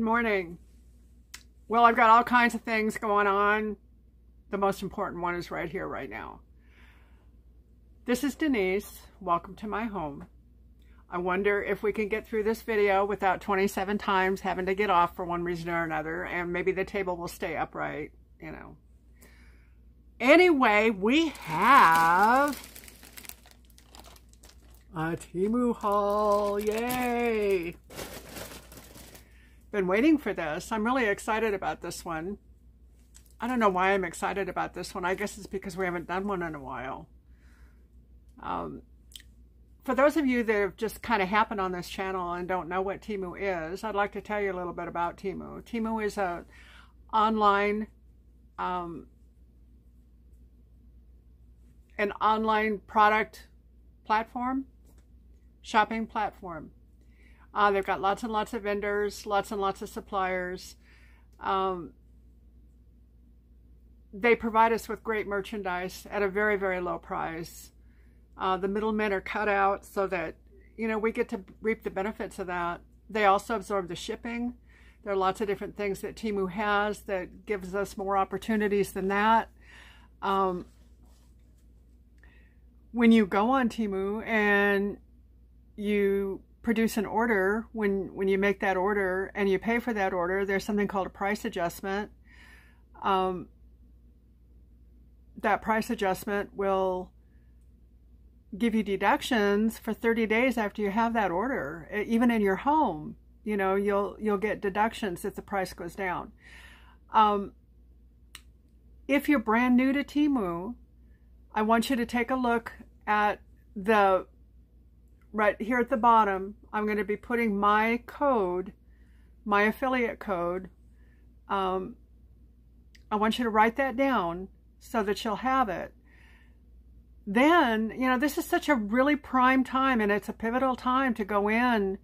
Good morning. Well, I've got all kinds of things going on. The most important one is right here, right now. This is Denise. Welcome to my home. I wonder if we can get through this video without 27 times having to get off for one reason or another, and maybe the table will stay upright, you know. Anyway, we have a Temu haul. Yay! Been waiting for this. I'm really excited about this one. I don't know why I'm excited about this one. I guess it's because we haven't done one in a while. Um, for those of you that have just kind of happened on this channel and don't know what Temu is, I'd like to tell you a little bit about Temu. Temu is a online um, an online product platform, shopping platform. Uh, they've got lots and lots of vendors, lots and lots of suppliers. Um, they provide us with great merchandise at a very, very low price. Uh, the middlemen are cut out so that, you know, we get to reap the benefits of that. They also absorb the shipping. There are lots of different things that Temu has that gives us more opportunities than that. Um, when you go on Temu and you produce an order, when, when you make that order and you pay for that order, there's something called a price adjustment. Um, that price adjustment will give you deductions for 30 days after you have that order, even in your home. You know, you'll you'll get deductions if the price goes down. Um, if you're brand new to Temu, I want you to take a look at the right here at the bottom, I'm going to be putting my code, my affiliate code. Um, I want you to write that down so that you'll have it. Then, you know, this is such a really prime time and it's a pivotal time to go in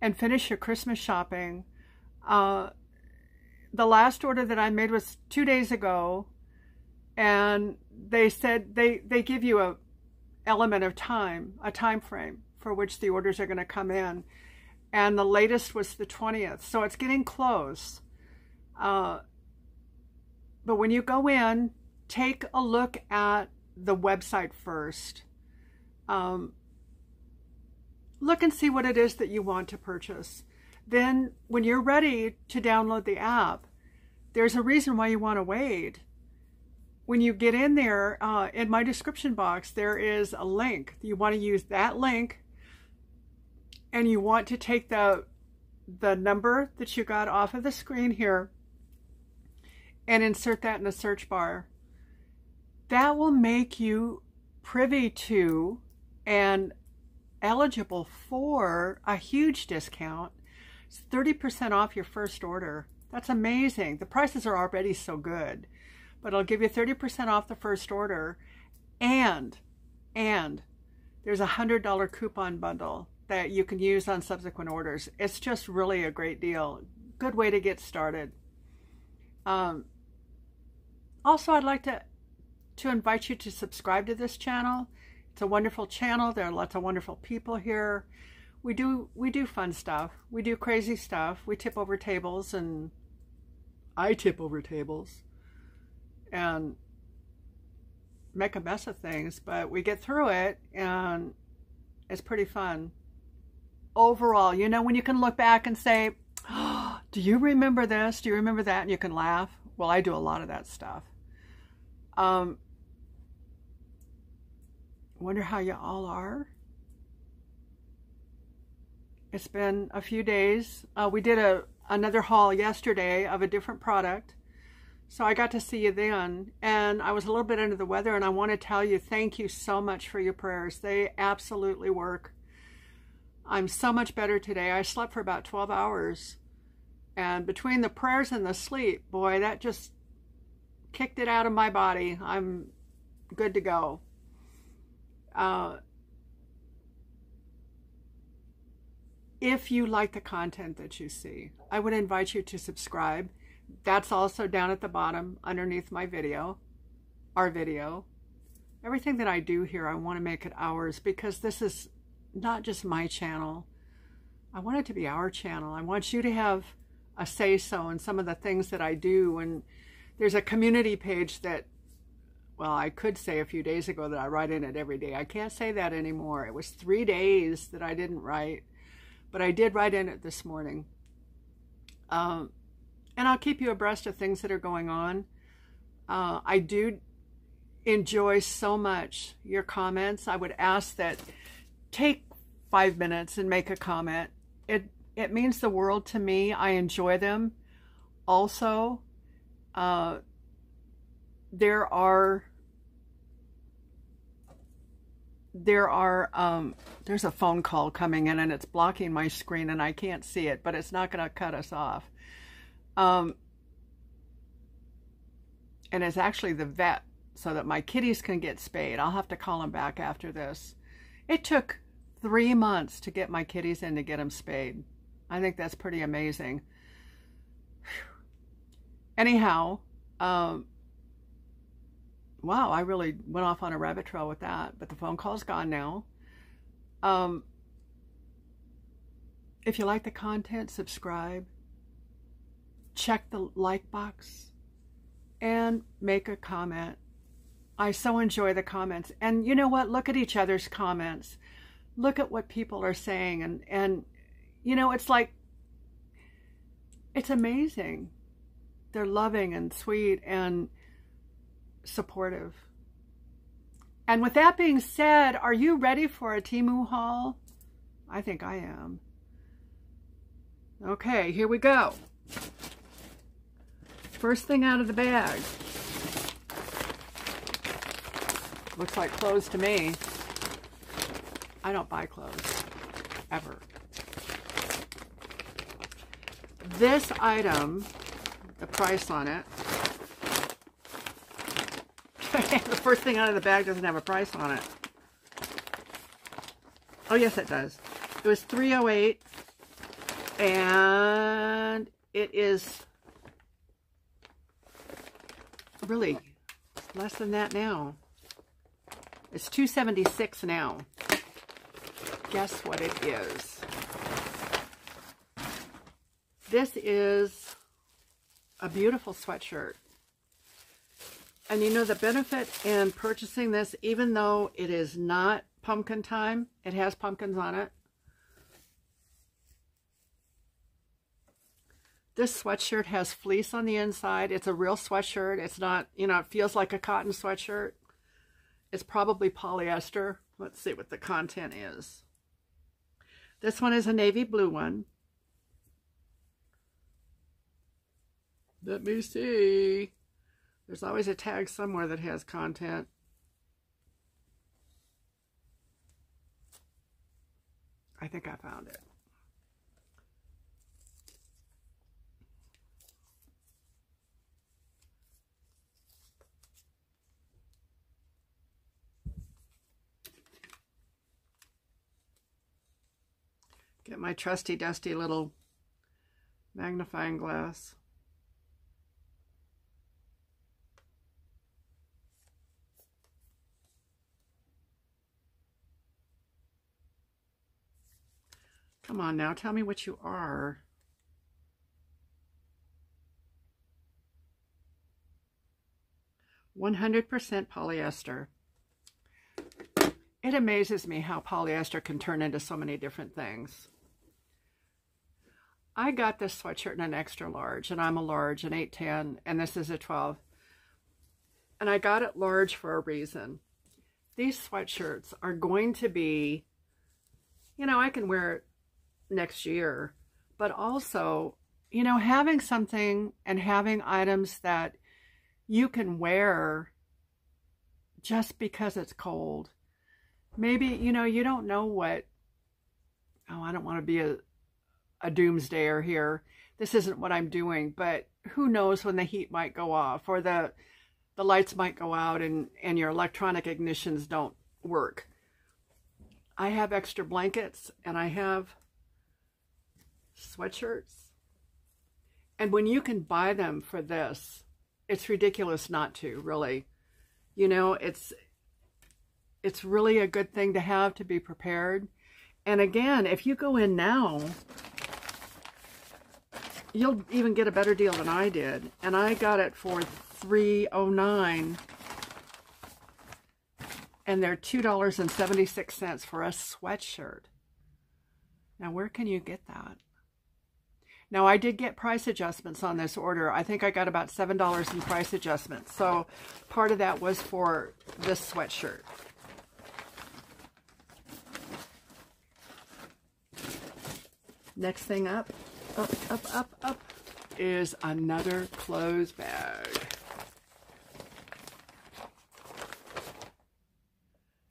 and finish your Christmas shopping. Uh, the last order that I made was two days ago and they said they, they give you a element of time, a time frame for which the orders are going to come in. And the latest was the 20th. So it's getting close. Uh, but when you go in, take a look at the website first. Um, look and see what it is that you want to purchase. Then when you're ready to download the app, there's a reason why you want to wait. When you get in there, uh, in my description box, there is a link. You want to use that link and you want to take the the number that you got off of the screen here and insert that in the search bar. That will make you privy to and eligible for a huge discount. It's 30% off your first order. That's amazing. The prices are already so good, but it'll give you 30% off the first order and, and there's a $100 coupon bundle that you can use on subsequent orders. It's just really a great deal. Good way to get started. Um, also, I'd like to, to invite you to subscribe to this channel. It's a wonderful channel. There are lots of wonderful people here. We do we do fun stuff. We do crazy stuff. We tip over tables and I tip over tables and make a mess of things, but we get through it and it's pretty fun overall, you know, when you can look back and say, oh, do you remember this? Do you remember that? And you can laugh. Well, I do a lot of that stuff. Um, wonder how you all are. It's been a few days. Uh, we did a another haul yesterday of a different product. So I got to see you then, and I was a little bit under the weather, and I want to tell you thank you so much for your prayers. They absolutely work. I'm so much better today. I slept for about 12 hours. And between the prayers and the sleep, boy, that just kicked it out of my body. I'm good to go. Uh, if you like the content that you see, I would invite you to subscribe. That's also down at the bottom underneath my video, our video. Everything that I do here, I want to make it ours because this is not just my channel. I want it to be our channel. I want you to have a say so in some of the things that I do. And there's a community page that, well, I could say a few days ago that I write in it every day. I can't say that anymore. It was three days that I didn't write, but I did write in it this morning. Um, and I'll keep you abreast of things that are going on. Uh, I do enjoy so much your comments. I would ask that take five minutes and make a comment. It it means the world to me. I enjoy them. Also, uh, there are there are um, there's a phone call coming in and it's blocking my screen and I can't see it, but it's not going to cut us off. Um, and it's actually the vet so that my kitties can get spayed. I'll have to call him back after this. It took three months to get my kitties in to get them spayed. I think that's pretty amazing. Anyhow, um, wow, I really went off on a rabbit trail with that, but the phone call's gone now. Um, if you like the content, subscribe, check the like box, and make a comment. I so enjoy the comments. And you know what? Look at each other's comments. Look at what people are saying. And, and you know, it's like, it's amazing. They're loving and sweet and supportive. And with that being said, are you ready for a Temu haul? I think I am. Okay, here we go. First thing out of the bag. Looks like clothes to me. I don't buy clothes, ever. This item, the price on it, the first thing out of the bag doesn't have a price on it. Oh, yes, it does. It was 308 and it is really less than that now. It's 276 now. Guess what it is? This is a beautiful sweatshirt. And you know the benefit in purchasing this, even though it is not pumpkin time, it has pumpkins on it. This sweatshirt has fleece on the inside. It's a real sweatshirt. It's not, you know, it feels like a cotton sweatshirt. It's probably polyester. Let's see what the content is. This one is a navy blue one. Let me see. There's always a tag somewhere that has content. I think I found it. Get my trusty dusty little magnifying glass. Come on now, tell me what you are. One hundred percent polyester. It amazes me how polyester can turn into so many different things. I got this sweatshirt in an extra large, and I'm a large, an 810, and this is a 12. And I got it large for a reason. These sweatshirts are going to be, you know, I can wear it next year. But also, you know, having something and having items that you can wear just because it's cold. Maybe, you know, you don't know what, oh, I don't want to be a, a doomsdayer here. This isn't what I'm doing, but who knows when the heat might go off or the the lights might go out and, and your electronic ignitions don't work. I have extra blankets and I have sweatshirts. And when you can buy them for this, it's ridiculous not to, really. You know, it's it's really a good thing to have to be prepared. And again, if you go in now, you'll even get a better deal than I did. And I got it for 309 and they're $2.76 for a sweatshirt. Now, where can you get that? Now, I did get price adjustments on this order. I think I got about $7 in price adjustments. So, part of that was for this sweatshirt. Next thing up, up, up, up, up, is another clothes bag.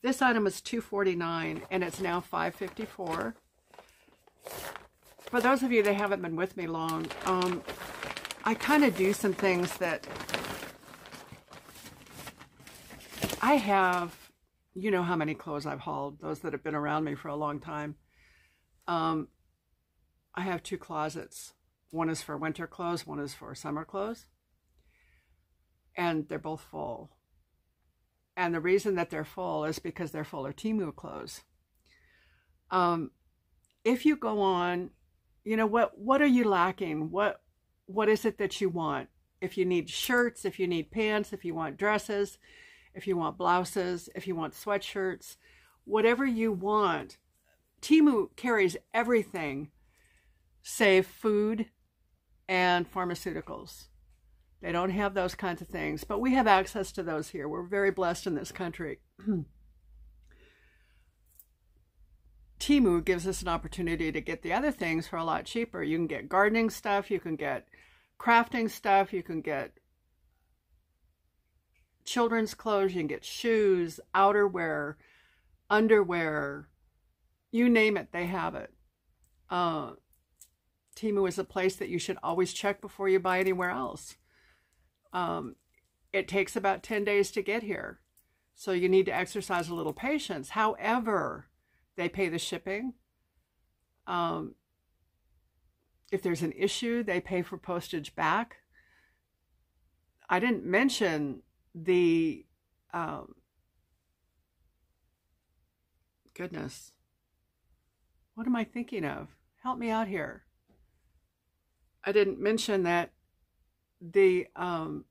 This item is 249 and it's now 554. For those of you that haven't been with me long, um, I kind of do some things that I have, you know how many clothes I've hauled, those that have been around me for a long time. Um, I have two closets. One is for winter clothes, one is for summer clothes. And they're both full. And the reason that they're full is because they're full of Temu clothes. Um, if you go on, you know what what are you lacking? What what is it that you want? If you need shirts, if you need pants, if you want dresses, if you want blouses, if you want sweatshirts, whatever you want, Temu carries everything save food and pharmaceuticals. They don't have those kinds of things, but we have access to those here. We're very blessed in this country. Temu gives us an opportunity to get the other things for a lot cheaper. You can get gardening stuff, you can get crafting stuff, you can get children's clothes, you can get shoes, outerwear, underwear, you name it, they have it. Uh, Temu is a place that you should always check before you buy anywhere else. Um, it takes about 10 days to get here. So you need to exercise a little patience. However, they pay the shipping. Um, if there's an issue, they pay for postage back. I didn't mention the, um, goodness, what am I thinking of? Help me out here. I didn't mention that the um,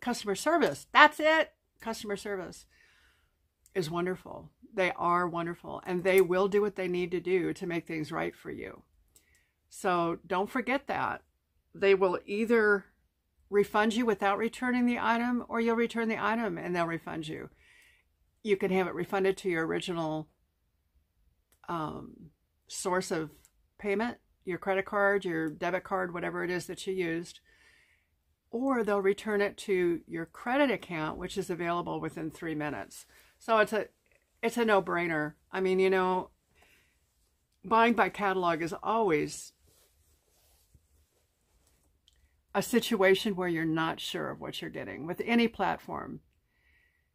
customer service, that's it, customer service is wonderful. They are wonderful and they will do what they need to do to make things right for you. So don't forget that. They will either refund you without returning the item or you'll return the item and they'll refund you. You can have it refunded to your original um, source of payment your credit card, your debit card, whatever it is that you used, or they'll return it to your credit account, which is available within three minutes. So it's a it's a no-brainer. I mean, you know, buying by catalog is always a situation where you're not sure of what you're getting. With any platform,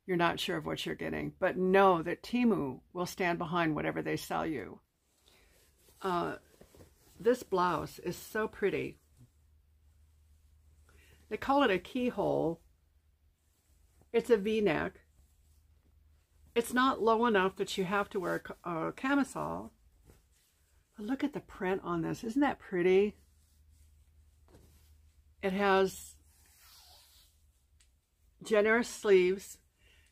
you're not sure of what you're getting. But know that Temu will stand behind whatever they sell you. Uh, this blouse is so pretty. They call it a keyhole. It's a v-neck. It's not low enough that you have to wear a, camisole. But look at the print on this. Isn't that pretty? It has generous sleeves.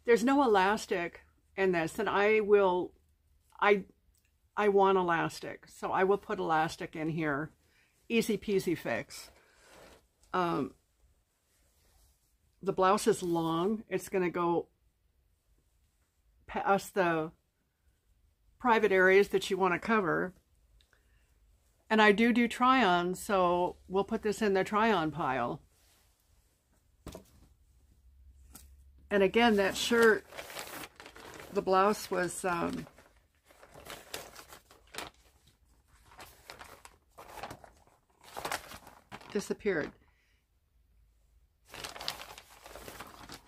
There's no elastic in this, and I will, I I want elastic, so I will put elastic in here. Easy peasy fix. Um, the blouse is long. It's going to go past the private areas that you want to cover. And I do do try-on, so we'll put this in the try-on pile. And again, that shirt, the blouse was um, disappeared.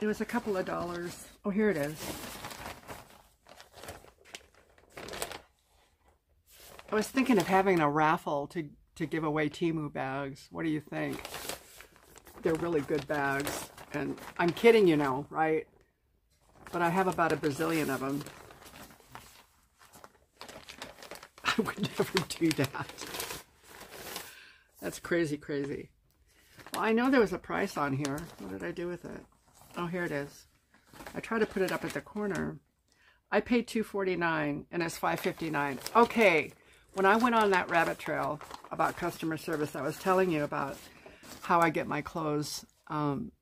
It was a couple of dollars. Oh, here it is. I was thinking of having a raffle to, to give away Temu bags. What do you think? They're really good bags. And I'm kidding, you know, right? But I have about a bazillion of them. I would never do that. That's crazy, crazy. Well, I know there was a price on here. What did I do with it? Oh, here it is. I try to put it up at the corner. I paid 249 and it's 559. Okay, when I went on that rabbit trail about customer service, I was telling you about how I get my clothes um,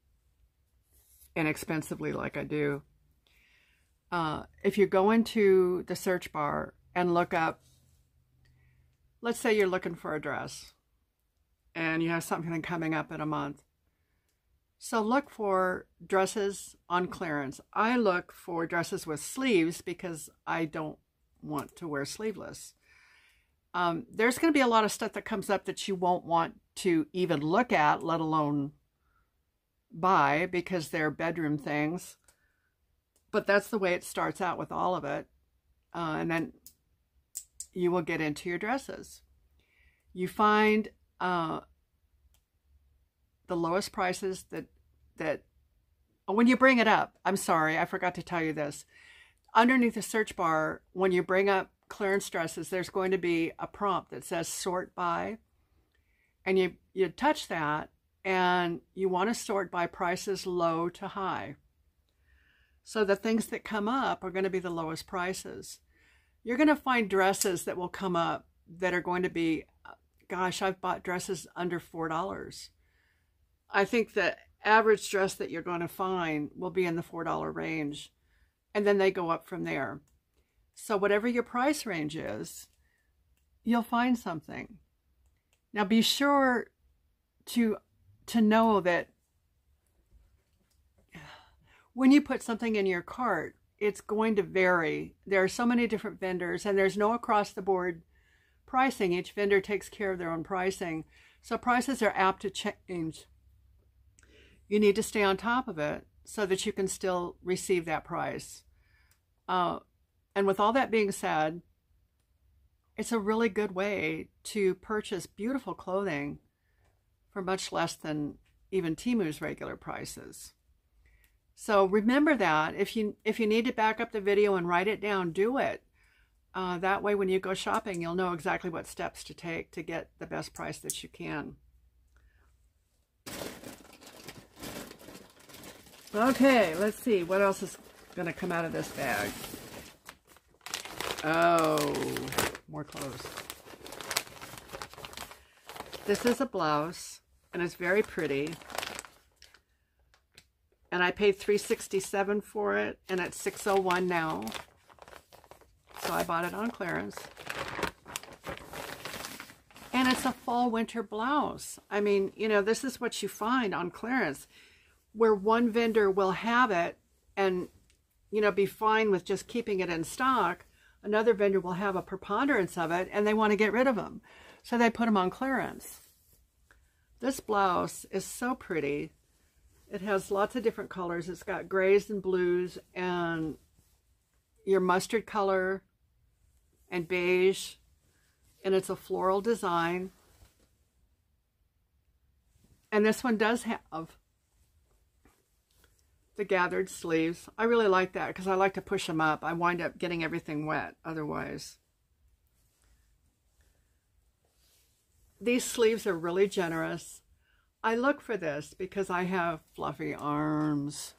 inexpensively like I do. Uh, if you go into the search bar and look up, let's say you're looking for a dress and you have something coming up in a month. So look for dresses on clearance. I look for dresses with sleeves because I don't want to wear sleeveless. Um, there's going to be a lot of stuff that comes up that you won't want to even look at, let alone buy, because they're bedroom things. But that's the way it starts out with all of it. Uh, and then you will get into your dresses. You find uh, the lowest prices that that oh, when you bring it up. I'm sorry, I forgot to tell you this. Underneath the search bar, when you bring up clearance dresses, there's going to be a prompt that says sort by, and you you touch that, and you want to sort by prices low to high. So the things that come up are going to be the lowest prices. You're going to find dresses that will come up that are going to be gosh, I've bought dresses under $4. I think the average dress that you're going to find will be in the $4 range. And then they go up from there. So whatever your price range is, you'll find something. Now be sure to to know that when you put something in your cart, it's going to vary. There are so many different vendors and there's no across the board pricing. Each vendor takes care of their own pricing. So prices are apt to change. You need to stay on top of it so that you can still receive that price. Uh, and with all that being said, it's a really good way to purchase beautiful clothing for much less than even Temu's regular prices. So remember that if you if you need to back up the video and write it down, do it. Uh, that way, when you go shopping, you'll know exactly what steps to take to get the best price that you can. Okay, let's see. What else is going to come out of this bag? Oh, more clothes. This is a blouse, and it's very pretty. And I paid 367 for it, and it's 601 now so I bought it on clearance. And it's a fall winter blouse. I mean, you know, this is what you find on clearance where one vendor will have it and, you know, be fine with just keeping it in stock. Another vendor will have a preponderance of it and they want to get rid of them. So they put them on clearance. This blouse is so pretty. It has lots of different colors. It's got grays and blues and your mustard color, and beige and it's a floral design and this one does have the gathered sleeves. I really like that because I like to push them up. I wind up getting everything wet otherwise. These sleeves are really generous. I look for this because I have fluffy arms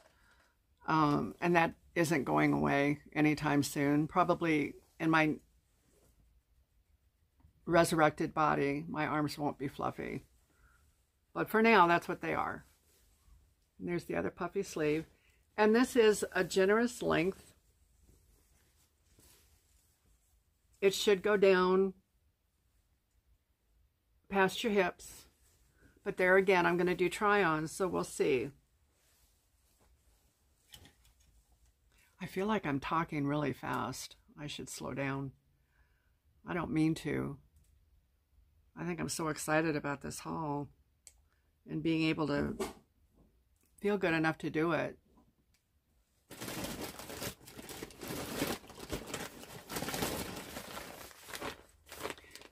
um, and that isn't going away anytime soon. Probably in my resurrected body, my arms won't be fluffy. But for now, that's what they are. And there's the other puffy sleeve. And this is a generous length. It should go down past your hips. But there again, I'm going to do try-ons, so we'll see. I feel like I'm talking really fast. I should slow down. I don't mean to. I think I'm so excited about this haul and being able to feel good enough to do it.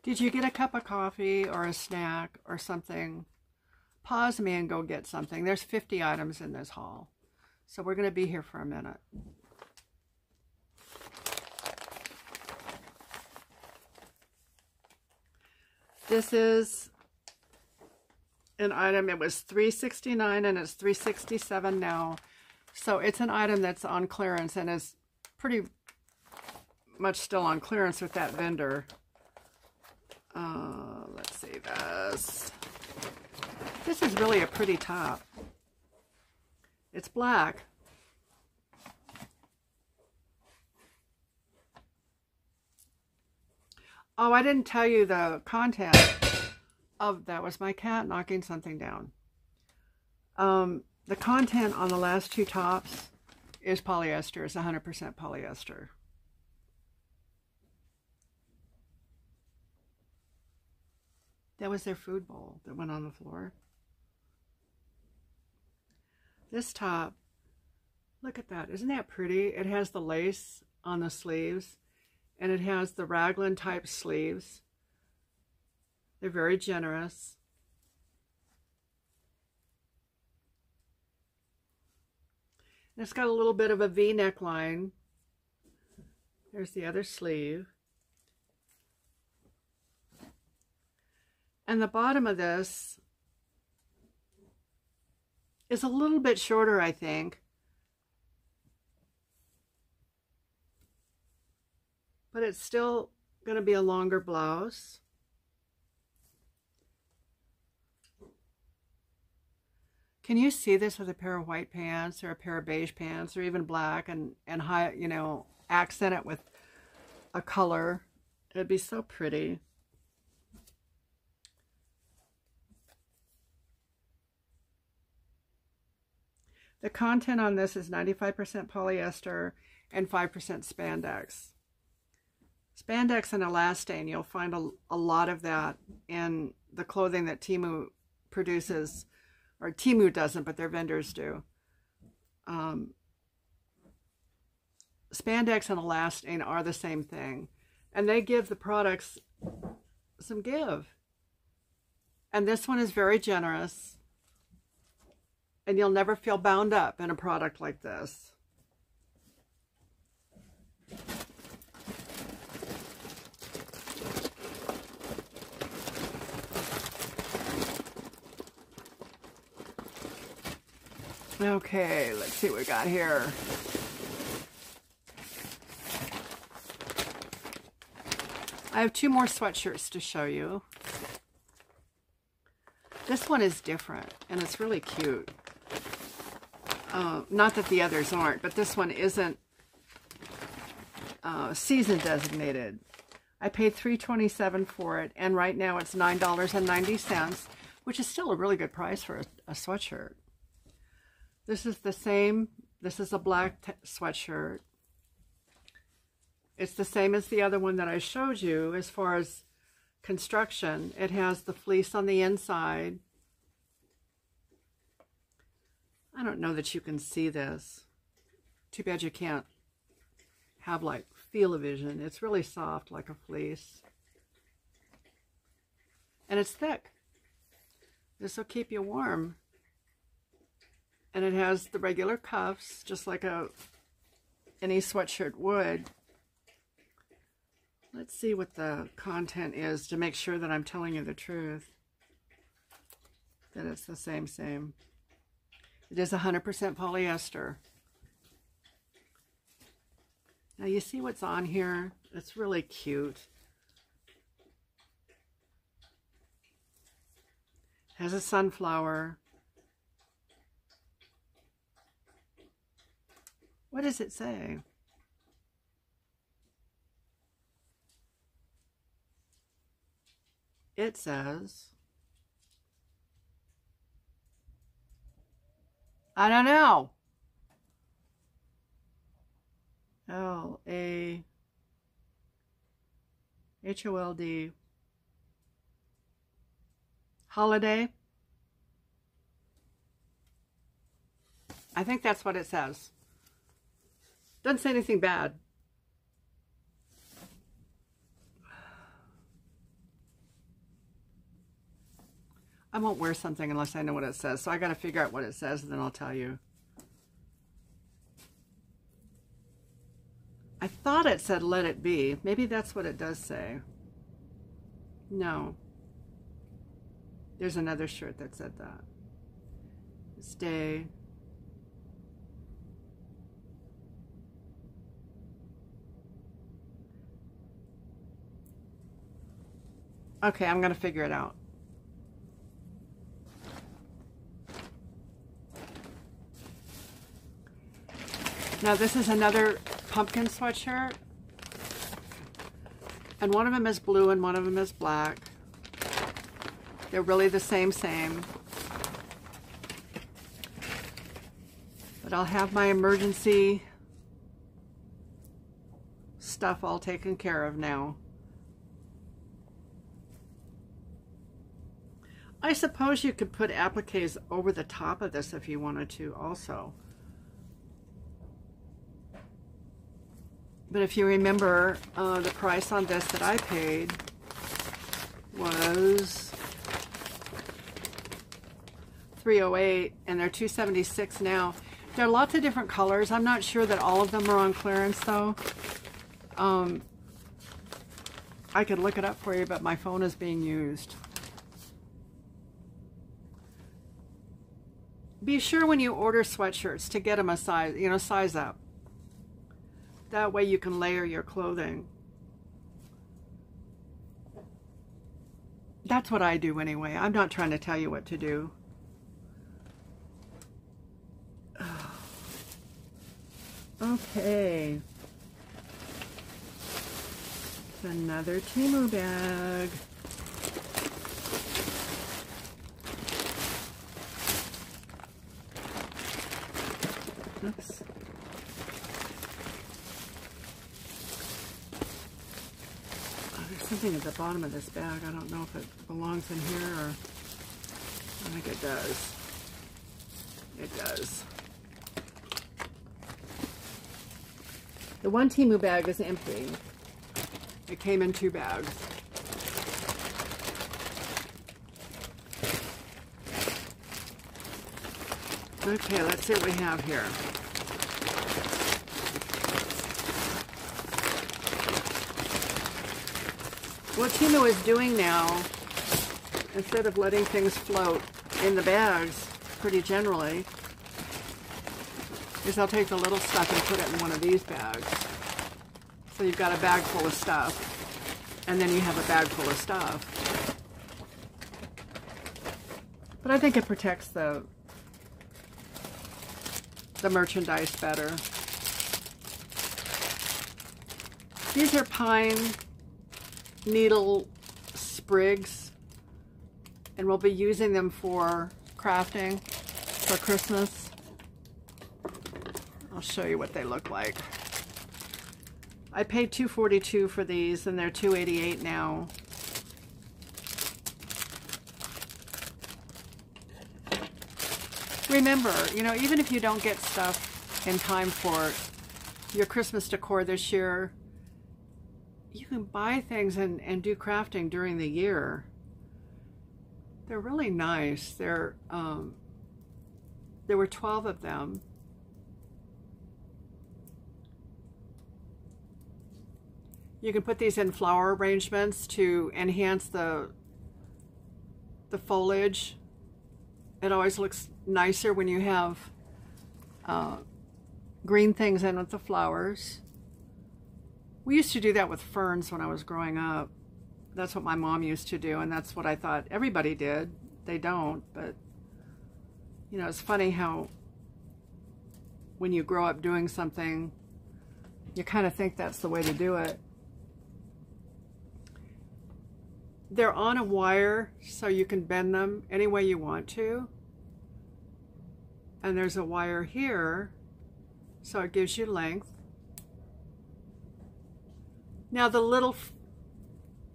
Did you get a cup of coffee or a snack or something? Pause me and go get something. There's 50 items in this haul. So we're going to be here for a minute. This is an item. It was 369 and it's 367 now. So it's an item that's on clearance and is pretty much still on clearance with that vendor. Uh, let's see this. This is really a pretty top. It's black. Oh, I didn't tell you the content of that was my cat knocking something down. Um, the content on the last two tops is polyester. It's 100% polyester. That was their food bowl that went on the floor. This top, look at that. Isn't that pretty? It has the lace on the sleeves and it has the raglan type sleeves. They're very generous. And it's got a little bit of a V neckline. There's the other sleeve. And the bottom of this is a little bit shorter, I think. But it's still going to be a longer blouse. Can you see this with a pair of white pants or a pair of beige pants or even black and, and high, you know, accent it with a color? It'd be so pretty. The content on this is 95% polyester and 5% spandex. Spandex and elastane, you'll find a, a lot of that in the clothing that Temu produces, or Temu doesn't, but their vendors do. Um, spandex and elastane are the same thing, and they give the products some give. And this one is very generous and you'll never feel bound up in a product like this. Okay, let's see what we got here. I have two more sweatshirts to show you. This one is different, and it's really cute. Uh, not that the others aren't, but this one isn't uh, season designated. I paid $3.27 for it, and right now it's $9.90, which is still a really good price for a, a sweatshirt. This is the same. This is a black sweatshirt. It's the same as the other one that I showed you as far as construction. It has the fleece on the inside I don't know that you can see this. Too bad you can't have like feel-a-vision. It's really soft like a fleece. And it's thick. This will keep you warm. And it has the regular cuffs, just like a any sweatshirt would. Let's see what the content is to make sure that I'm telling you the truth. That it's the same, same. It is 100% polyester. Now you see what's on here? It's really cute. has a sunflower. What does it say? It says I don't know. L A H O L D holiday. I think that's what it says. Doesn't say anything bad. I won't wear something unless I know what it says. So I got to figure out what it says and then I'll tell you. I thought it said let it be. Maybe that's what it does say. No. There's another shirt that said that. Stay. Okay, I'm to figure it out. Now this is another pumpkin sweatshirt. And one of them is blue and one of them is black. They're really the same, same. But I'll have my emergency stuff all taken care of now. I suppose you could put appliques over the top of this if you wanted to also. But if you remember, uh, the price on this that I paid was 308 and they're 276 now. There are lots of different colors. I'm not sure that all of them are on clearance though. Um, I could look it up for you, but my phone is being used. Be sure when you order sweatshirts to get them a size, you know, size up. That way you can layer your clothing. That's what I do anyway. I'm not trying to tell you what to do. Okay. Another Temu bag. Oops. Oh, there's something at the bottom of this bag. I don't know if it belongs in here or... I think it does. It does. The one Temu bag is empty. It came in two bags. Okay, let's see what we have here. What Temu is doing now, instead of letting things float in the bags pretty generally, is I'll take the little stuff and put it in one of these bags. So you've got a bag full of stuff, and then you have a bag full of stuff. But I think it protects the the merchandise better. These are pine needle sprigs, and we'll be using them for crafting for Christmas I'll show you what they look like. I paid 242 for these and they're 288 now. Remember, you know, even if you don't get stuff in time for your Christmas decor this year, you can buy things and, and do crafting during the year. They're really nice. They're, um, there were 12 of them. You can put these in flower arrangements to enhance the, the foliage. It always looks nicer when you have uh, green things in with the flowers. We used to do that with ferns when I was growing up. That's what my mom used to do, and that's what I thought everybody did. They don't, but you know, it's funny how when you grow up doing something, you kind of think that's the way to do it. They're on a wire, so you can bend them any way you want to. And there's a wire here, so it gives you length. Now the little,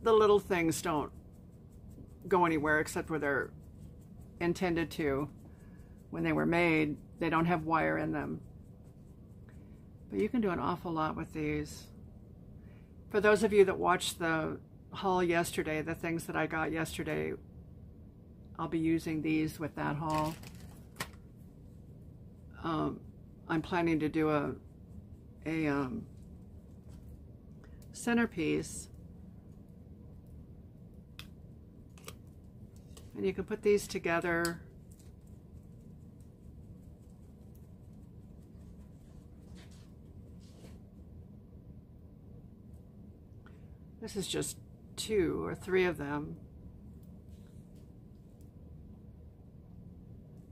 the little things don't go anywhere except where they're intended to. When they were made, they don't have wire in them. But you can do an awful lot with these. For those of you that watched the haul yesterday, the things that I got yesterday, I'll be using these with that haul. Um, I'm planning to do a, a um, centerpiece. And you can put these together. This is just two or three of them.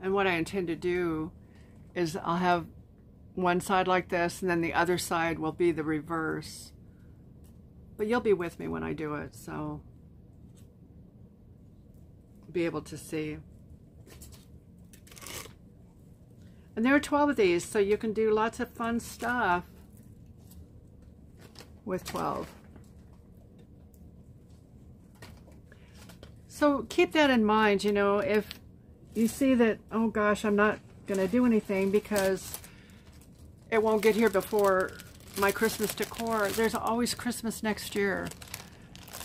And what I intend to do is I'll have one side like this and then the other side will be the reverse. But you'll be with me when I do it, so be able to see. And there are 12 of these, so you can do lots of fun stuff with 12. So keep that in mind, you know, if you see that, oh gosh, I'm not going to do anything because it won't get here before my Christmas decor. There's always Christmas next year.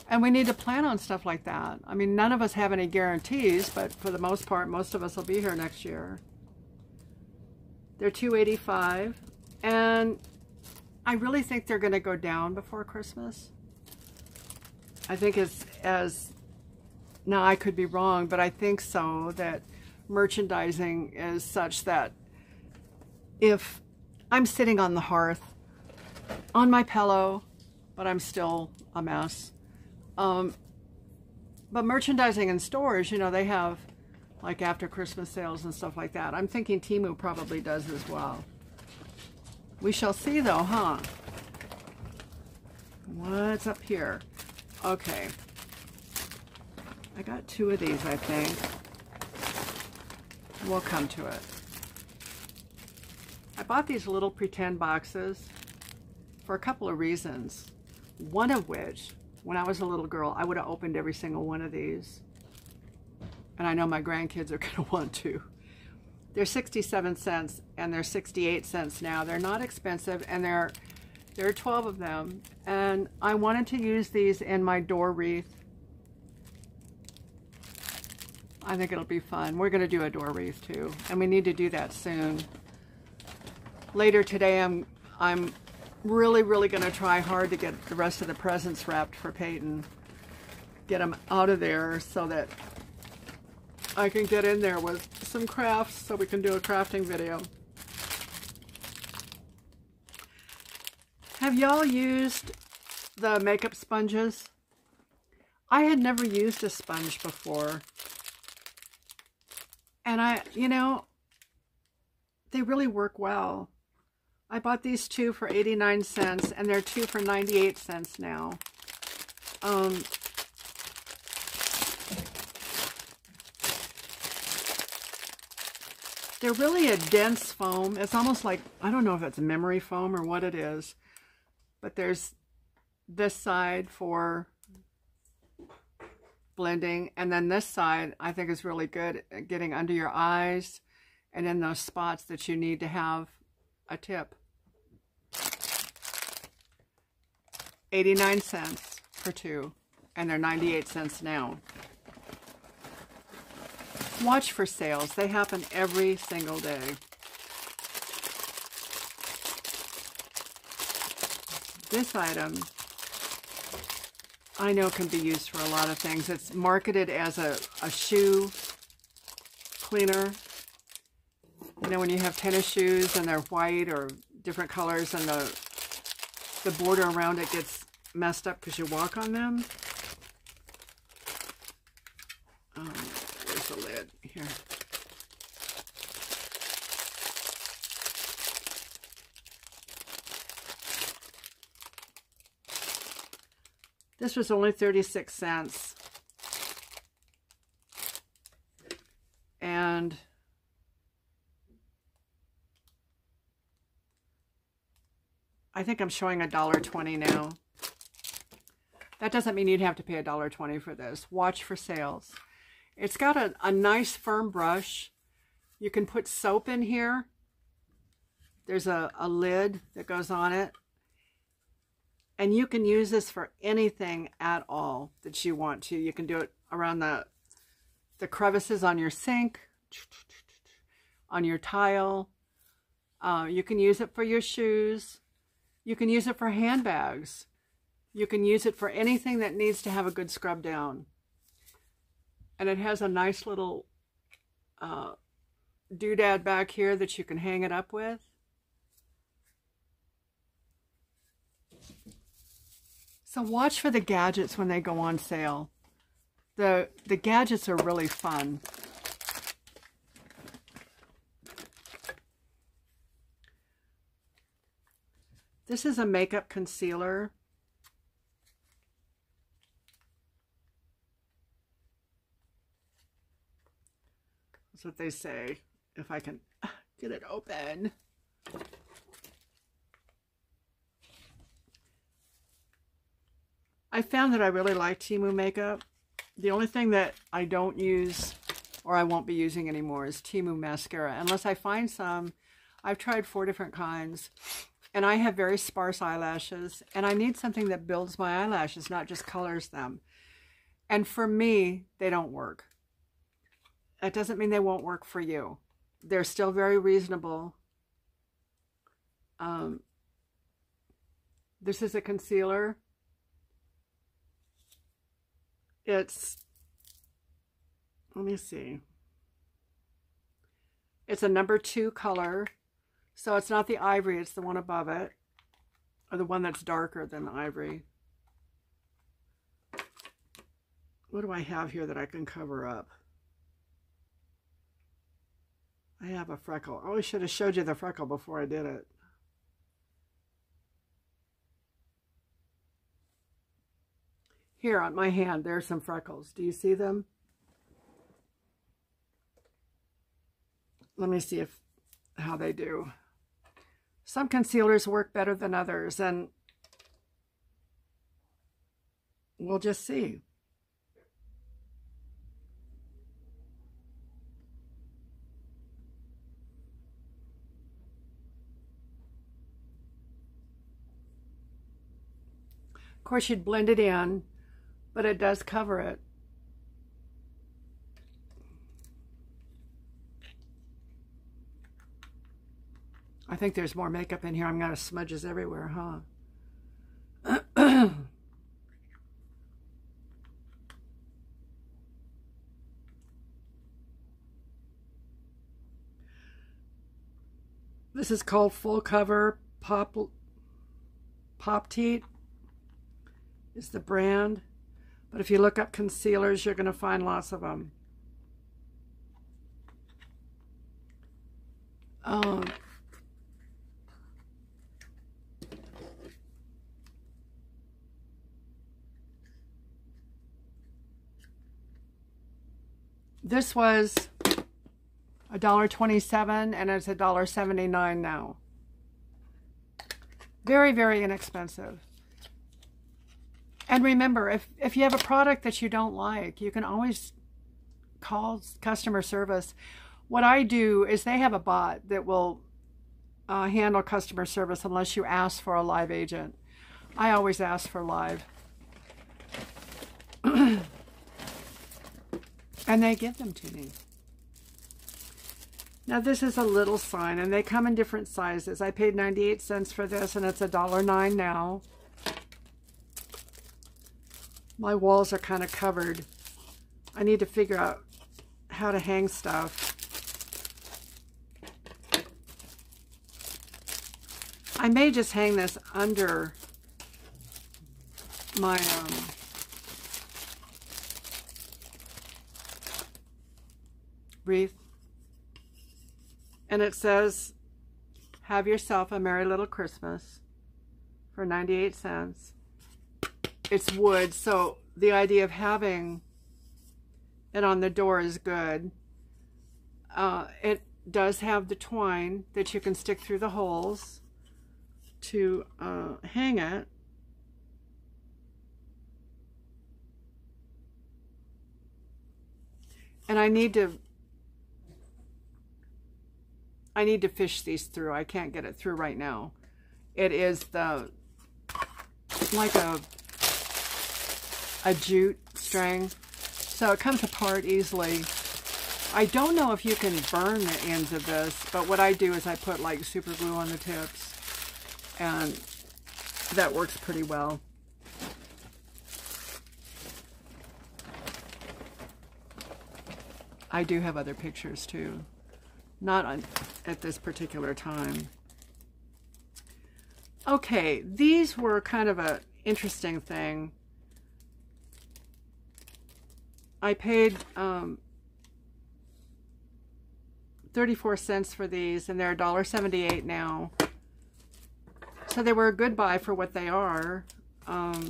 And we need to plan on stuff like that. I mean, none of us have any guarantees, but for the most part, most of us will be here next year. They're 285 and I really think they're going to go down before Christmas. I think as as now I could be wrong, but I think so that merchandising is such that if I'm sitting on the hearth on my pillow, but I'm still a mess. Um, but merchandising in stores, you know, they have like after Christmas sales and stuff like that. I'm thinking Temu probably does as well. We shall see though, huh? What's up here? Okay. I got two of these, I think. We'll come to it. I bought these little pretend boxes for a couple of reasons. One of which, when I was a little girl, I would have opened every single one of these. And I know my grandkids are going to want to. They're 67 cents and they're 68 cents now. They're not expensive and they're there are 12 of them. And I wanted to use these in my door wreath. I think it'll be fun. We're going to do a door wreath too. And we need to do that soon. Later today, I'm I'm really, really going to try hard to get the rest of the presents wrapped for Peyton. Get them out of there so that I can get in there with some crafts so we can do a crafting video. Have y'all used the makeup sponges? I had never used a sponge before. And I, you know, they really work well. I bought these two for 89 cents, and they're two for 98 cents now. Um, they're really a dense foam. It's almost like, I don't know if it's memory foam or what it is, but there's this side for blending, and then this side I think is really good at getting under your eyes and in those spots that you need to have a tip. 89 cents for two, and they're 98 cents now. Watch for sales. They happen every single day. This item, I know can be used for a lot of things. It's marketed as a, a shoe cleaner. You know, when you have tennis shoes and they're white or different colors and the the border around it gets messed up because you walk on them. Um, where's the lid? Here. This was only 36 cents. And I think I'm showing a dollar twenty now. That doesn't mean you'd have to pay a dollar twenty for this. Watch for sales. It's got a, a nice firm brush. You can put soap in here. There's a, a lid that goes on it. And you can use this for anything at all that you want to. You can do it around the, the crevices on your sink, on your tile. Uh, you can use it for your shoes. You can use it for handbags. You can use it for anything that needs to have a good scrub down. And it has a nice little uh, doodad back here that you can hang it up with. So watch for the gadgets when they go on sale. The, the gadgets are really fun. This is a makeup concealer. That's what they say. If I can get it open. I found that I really like Temu makeup. The only thing that I don't use or I won't be using anymore is Temu mascara. Unless I find some. I've tried four different kinds. And I have very sparse eyelashes. And I need something that builds my eyelashes, not just colors them. And for me, they don't work. That doesn't mean they won't work for you. They're still very reasonable. Um, this is a concealer. It's, let me see. It's a number two color. So it's not the ivory, it's the one above it. Or the one that's darker than the ivory. What do I have here that I can cover up? I have a freckle. I should have showed you the freckle before I did it. Here on my hand, there's some freckles. Do you see them? Let me see if how they do. Some concealers work better than others, and we'll just see. Of course, you'd blend it in, but it does cover it. I think there's more makeup in here. I'm going to smudges everywhere, huh? this is called Full Cover Pop Pop-Teat is the brand. But if you look up concealers, you're going to find lots of them. Um, This was a dollar twenty-seven, and it's a dollar seventy-nine now. Very, very inexpensive. And remember, if, if you have a product that you don't like, you can always call customer service. What I do is they have a bot that will uh, handle customer service unless you ask for a live agent. I always ask for live. And they give them to me. Now this is a little sign and they come in different sizes. I paid 98 cents for this and it's a dollar nine now. My walls are kind of covered. I need to figure out how to hang stuff. I may just hang this under my um, wreath. And it says, have yourself a merry little Christmas for 98 cents. It's wood, so the idea of having it on the door is good. Uh, it does have the twine that you can stick through the holes to uh, hang it. And I need to I need to fish these through. I can't get it through right now. It is the, like a, a jute string. So it comes apart easily. I don't know if you can burn the ends of this, but what I do is I put like super glue on the tips and that works pretty well. I do have other pictures too. Not on, at this particular time. Okay, these were kind of a interesting thing. I paid um, 34 cents for these and they're $1.78 now. So they were a good buy for what they are. Um,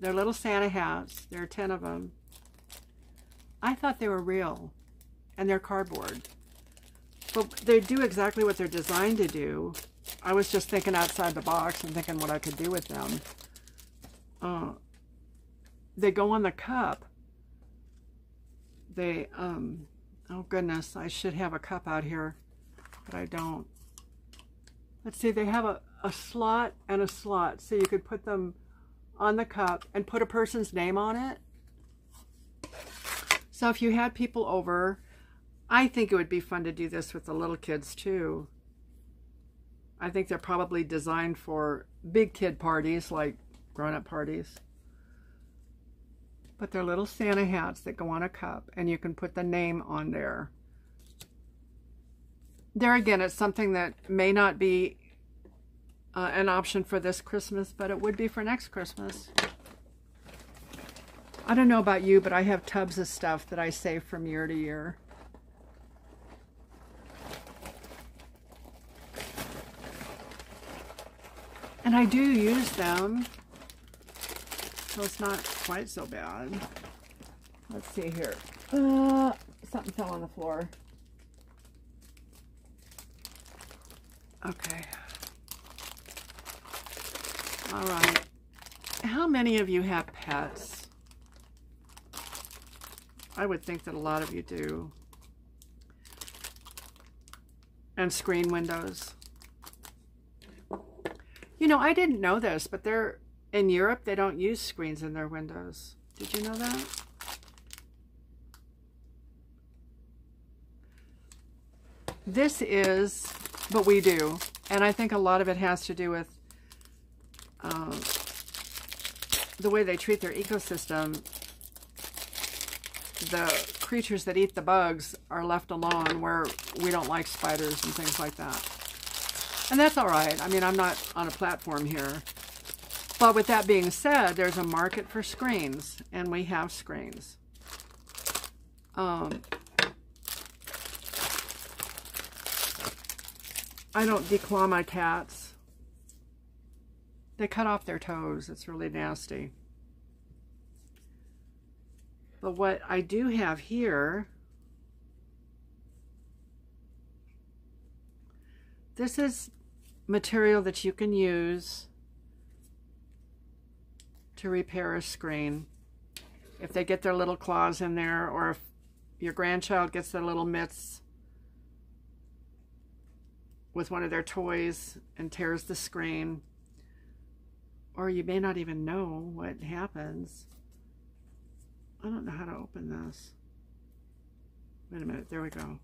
they're little Santa hats. There are 10 of them. I thought they were real and they're cardboard. But they do exactly what they're designed to do. I was just thinking outside the box and thinking what I could do with them. Uh, they go on the cup. They, um, oh goodness, I should have a cup out here, but I don't. Let's see, they have a, a slot and a slot, so you could put them on the cup and put a person's name on it. So if you had people over, I think it would be fun to do this with the little kids too. I think they're probably designed for big kid parties like grown-up parties. But they're little Santa hats that go on a cup and you can put the name on there. There again, it's something that may not be uh, an option for this Christmas, but it would be for next Christmas. I don't know about you, but I have tubs of stuff that I save from year to year. And I do use them, so it's not quite so bad. Let's see here. Uh, something fell on the floor. Okay. All right. How many of you have pets? I would think that a lot of you do. And screen windows. You know, I didn't know this, but they're in Europe, they don't use screens in their windows. Did you know that? This is, but we do. And I think a lot of it has to do with uh, the way they treat their ecosystem. The creatures that eat the bugs are left alone where we don't like spiders and things like that. And that's all right. I mean, I'm not on a platform here. But with that being said, there's a market for screens, and we have screens. Um, I don't declaw my cats. They cut off their toes. It's really nasty. But what I do have here this is material that you can use to repair a screen. If they get their little claws in there or if your grandchild gets their little mitts with one of their toys and tears the screen or you may not even know what happens. I don't know how to open this. Wait a minute, there we go.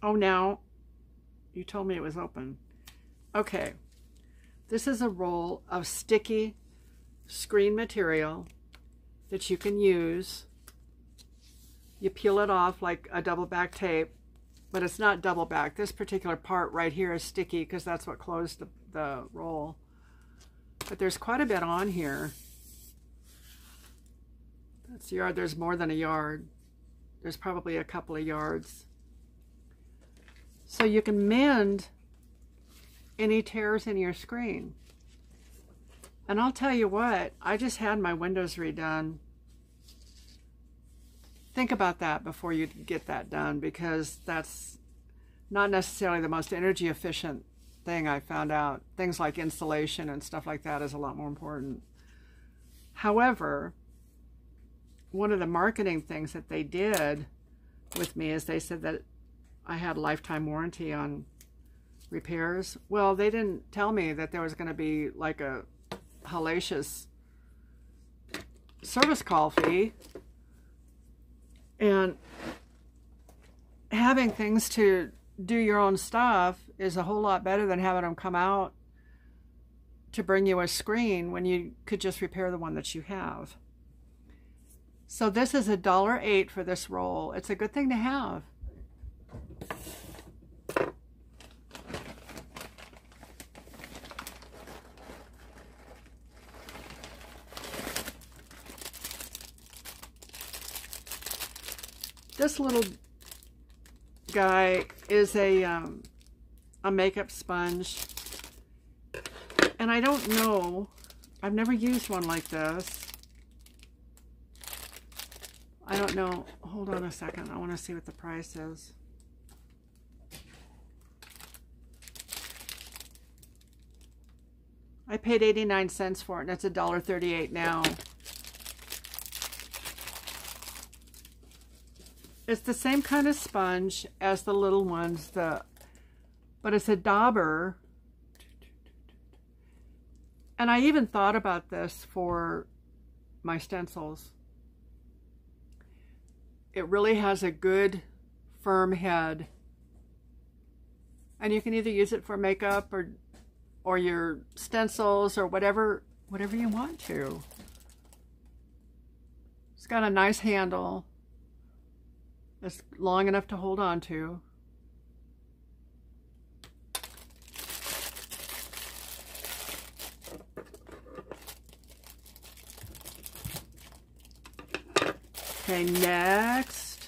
Oh, now, you told me it was open. Okay, this is a roll of sticky screen material that you can use. You peel it off like a double back tape, but it's not double back. This particular part right here is sticky because that's what closed the, the roll. But there's quite a bit on here. That's a yard. There's more than a yard. There's probably a couple of yards. So you can mend any tears in your screen. And I'll tell you what, I just had my windows redone. Think about that before you get that done because that's not necessarily the most energy efficient thing I found out. Things like insulation and stuff like that is a lot more important. However, one of the marketing things that they did with me is they said that I had lifetime warranty on repairs. Well, they didn't tell me that there was going to be like a hellacious service call fee. And having things to do your own stuff is a whole lot better than having them come out to bring you a screen when you could just repair the one that you have. So this is a dollar eight for this roll. It's a good thing to have. This little guy is a um, a makeup sponge. And I don't know, I've never used one like this. I don't know. Hold on a second. I want to see what the price is. I paid 89 cents for it, and it's $1.38 now. It's the same kind of sponge as the little ones, the, but it's a dauber. And I even thought about this for my stencils. It really has a good firm head. And you can either use it for makeup or or your stencils or whatever whatever you want to. It's got a nice handle. It's long enough to hold on to. Okay, next.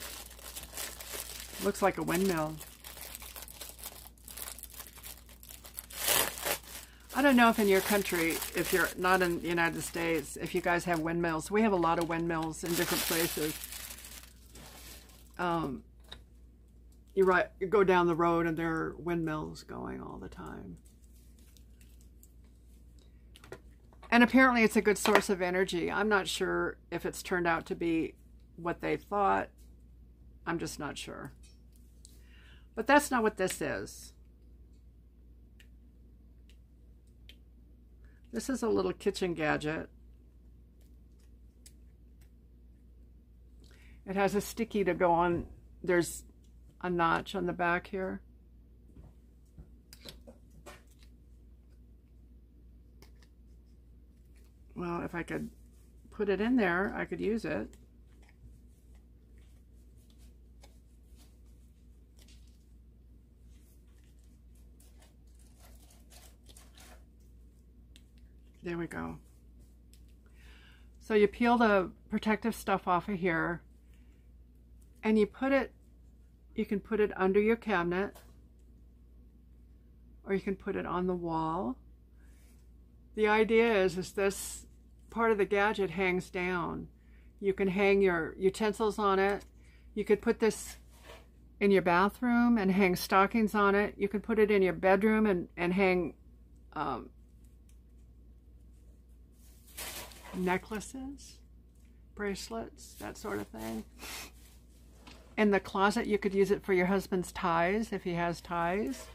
Looks like a windmill. I don't know if in your country, if you're not in the United States, if you guys have windmills. We have a lot of windmills in different places. Um, you right, you go down the road and there are windmills going all the time. And apparently it's a good source of energy. I'm not sure if it's turned out to be what they thought. I'm just not sure. But that's not what this is. This is a little kitchen gadget. It has a sticky to go on. There's a notch on the back here. Well, if I could put it in there, I could use it. There we go. So you peel the protective stuff off of here and you put it, you can put it under your cabinet or you can put it on the wall. The idea is, is this part of the gadget hangs down. You can hang your utensils on it. You could put this in your bathroom and hang stockings on it. You could put it in your bedroom and, and hang um, necklaces, bracelets, that sort of thing. In the closet, you could use it for your husband's ties, if he has ties.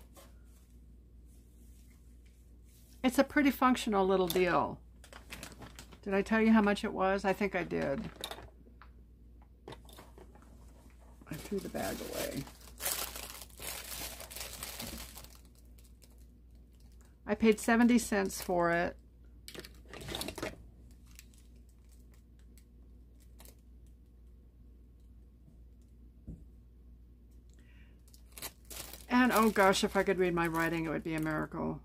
It's a pretty functional little deal. Did I tell you how much it was? I think I did. I threw the bag away. I paid 70 cents for it. Oh gosh, if I could read my writing, it would be a miracle.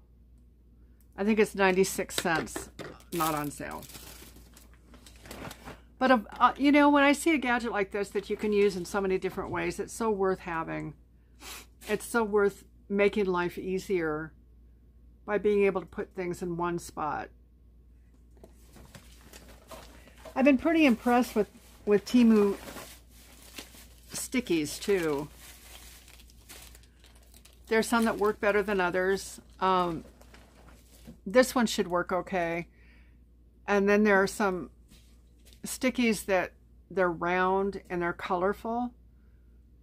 I think it's 96 cents, not on sale. But, uh, uh, you know, when I see a gadget like this that you can use in so many different ways, it's so worth having. It's so worth making life easier by being able to put things in one spot. I've been pretty impressed with, with Temu stickies, too. There's some that work better than others. Um, this one should work okay. And then there are some stickies that they're round and they're colorful.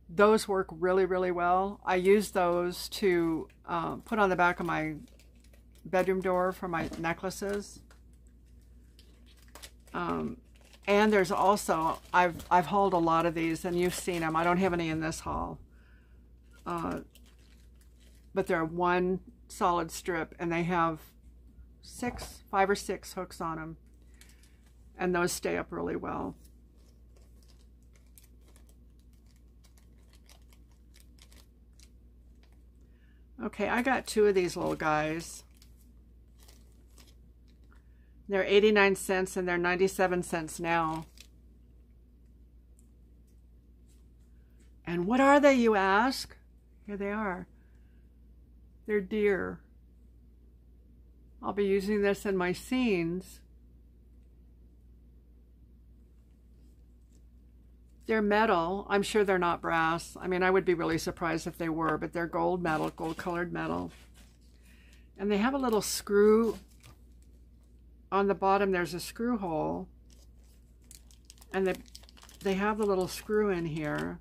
Those work really, really well. I use those to uh, put on the back of my bedroom door for my necklaces. Um, and there's also, I've, I've hauled a lot of these and you've seen them. I don't have any in this haul. Uh, but they're one solid strip and they have six, five or six hooks on them. And those stay up really well. Okay, I got two of these little guys. They're 89 cents and they're 97 cents now. And what are they, you ask? Here they are. They're deer. I'll be using this in my scenes. They're metal. I'm sure they're not brass. I mean, I would be really surprised if they were, but they're gold metal, gold colored metal. And they have a little screw on the bottom. There's a screw hole. And they, they have the little screw in here.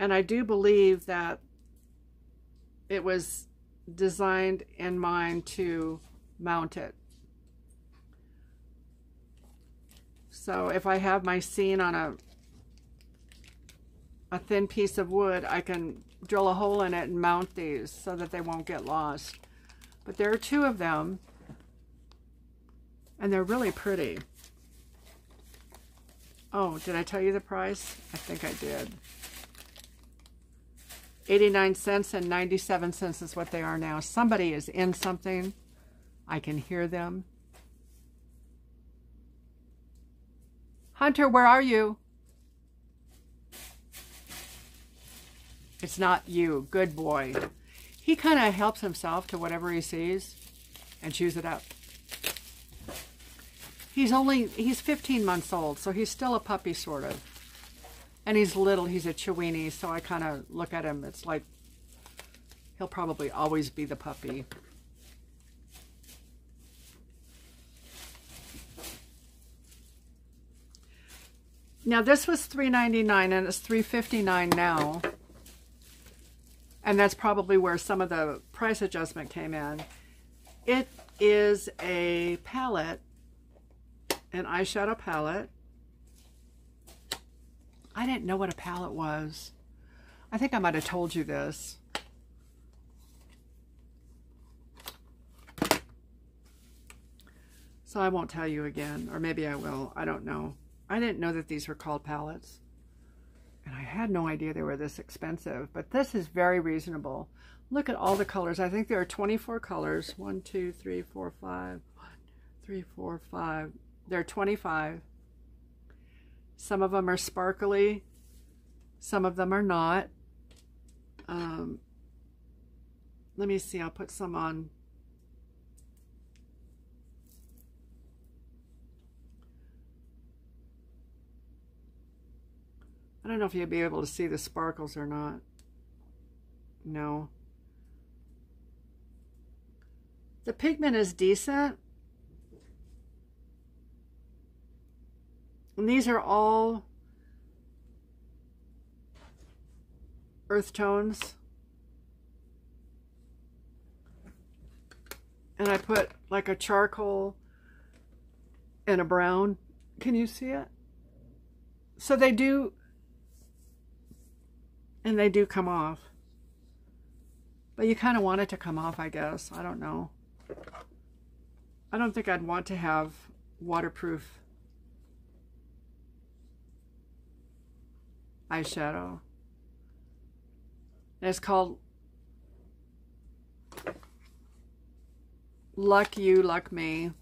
And I do believe that it was designed in mind to mount it. So if I have my scene on a a thin piece of wood, I can drill a hole in it and mount these so that they won't get lost. But there are two of them, and they're really pretty. Oh, did I tell you the price? I think I did. 89 cents and 97 cents is what they are now. Somebody is in something. I can hear them. Hunter, where are you? It's not you. Good boy. He kind of helps himself to whatever he sees and chews it up. He's only, he's 15 months old, so he's still a puppy, sort of. And he's little, he's a Chiweenie, so I kind of look at him, it's like he'll probably always be the puppy. Now this was $3.99 and it's $3.59 now. And that's probably where some of the price adjustment came in. It is a palette, an eyeshadow palette. I didn't know what a palette was. I think I might have told you this. So I won't tell you again, or maybe I will. I don't know. I didn't know that these were called palettes. And I had no idea they were this expensive, but this is very reasonable. Look at all the colors. I think there are 24 colors. One, two, three, four, five. One, three, four, five. There are 25. Some of them are sparkly. Some of them are not. Um, let me see. I'll put some on. I don't know if you'll be able to see the sparkles or not. No. The pigment is decent. And these are all earth tones. And I put like a charcoal and a brown. Can you see it? So they do, and they do come off. But you kind of want it to come off, I guess. I don't know. I don't think I'd want to have waterproof eyeshadow. And it's called Luck You, Luck Me.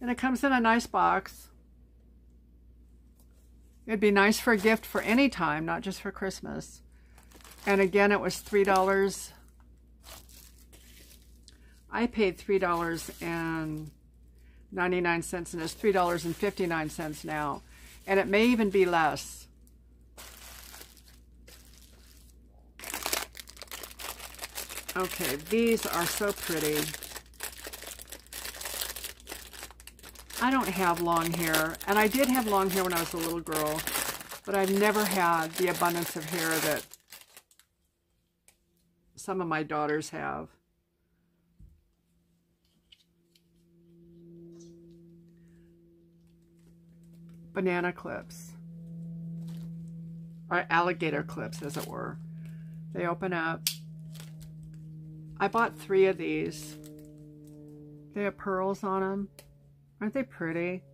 And it comes in a nice box. It'd be nice for a gift for any time, not just for Christmas. And again, it was $3. I paid $3.99 and it's $3.59 now and it may even be less. Okay, these are so pretty. I don't have long hair, and I did have long hair when I was a little girl, but I've never had the abundance of hair that some of my daughters have. Banana clips. or alligator clips, as it were. They open up. I bought three of these. They have pearls on them. Aren't they pretty?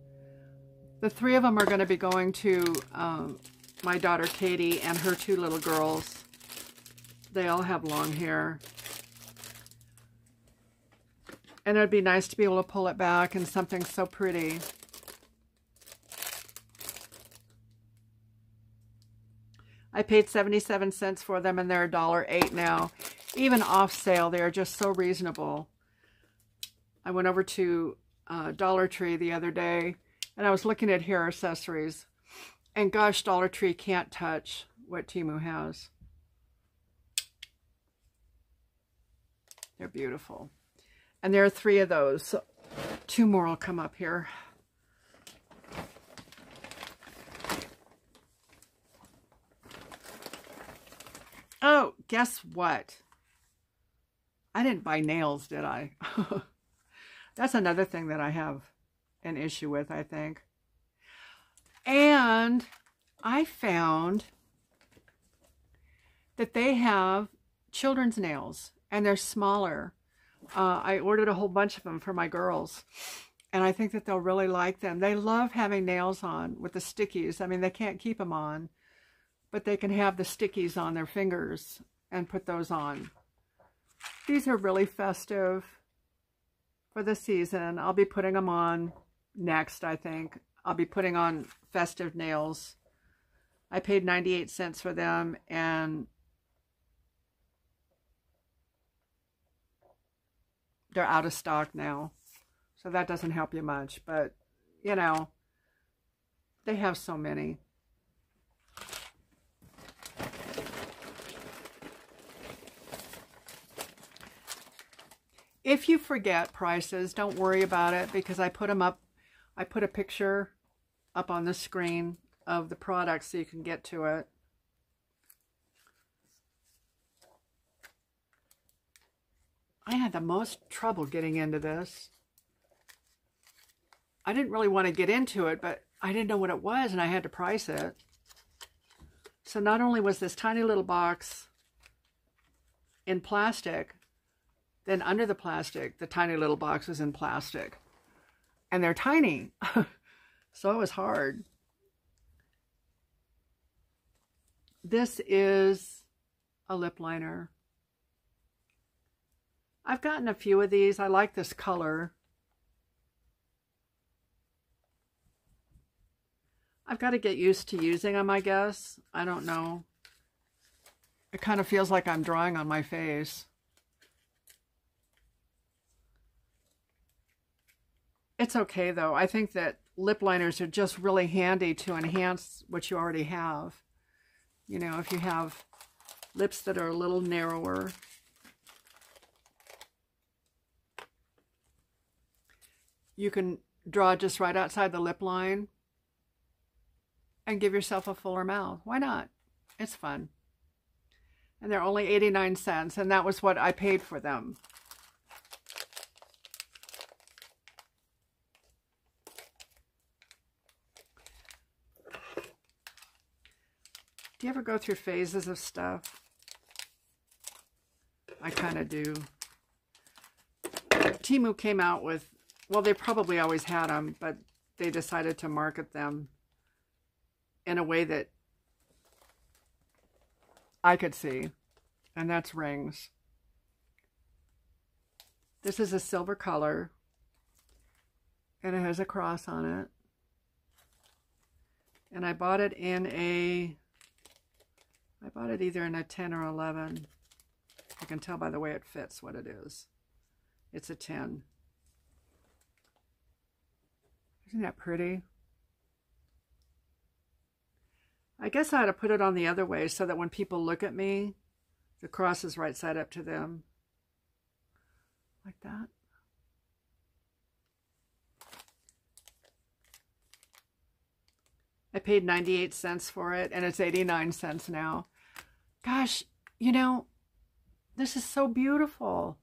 The three of them are going to be going to um, my daughter Katie and her two little girls. They all have long hair. And it'd be nice to be able to pull it back and something so pretty. I paid 77 cents for them and they're $1.08 now. Even off sale, they are just so reasonable. I went over to uh, Dollar Tree the other day and I was looking at hair accessories. And gosh, Dollar Tree can't touch what Temu has. They're beautiful. And there are three of those. So two more will come up here. Oh, guess what? I didn't buy nails, did I? That's another thing that I have an issue with, I think. And I found that they have children's nails and they're smaller. Uh, I ordered a whole bunch of them for my girls and I think that they'll really like them. They love having nails on with the stickies. I mean, they can't keep them on, but they can have the stickies on their fingers and put those on. These are really festive for the season. I'll be putting them on next, I think. I'll be putting on festive nails. I paid 98 cents for them and they're out of stock now. So that doesn't help you much, but you know, they have so many. If you forget prices, don't worry about it because I put them up I put a picture up on the screen of the product so you can get to it. I had the most trouble getting into this. I didn't really want to get into it, but I didn't know what it was and I had to price it. So not only was this tiny little box in plastic, then under the plastic, the tiny little box was in plastic and they're tiny. so it was hard. This is a lip liner. I've gotten a few of these. I like this color. I've got to get used to using them, I guess. I don't know. It kind of feels like I'm drawing on my face. It's okay though. I think that lip liners are just really handy to enhance what you already have. You know, if you have lips that are a little narrower. You can draw just right outside the lip line and give yourself a fuller mouth. Why not? It's fun. And they're only 89 cents, and that was what I paid for them. You ever go through phases of stuff? I kind of do. Temu came out with, well, they probably always had them, but they decided to market them in a way that I could see, and that's rings. This is a silver color, and it has a cross on it. And I bought it in a I bought it either in a 10 or 11. I can tell by the way it fits what it is. It's a 10. Isn't that pretty? I guess I ought to put it on the other way so that when people look at me, the cross is right side up to them. Like that. I paid 98 cents for it and it's 89 cents now. Gosh, you know, this is so beautiful.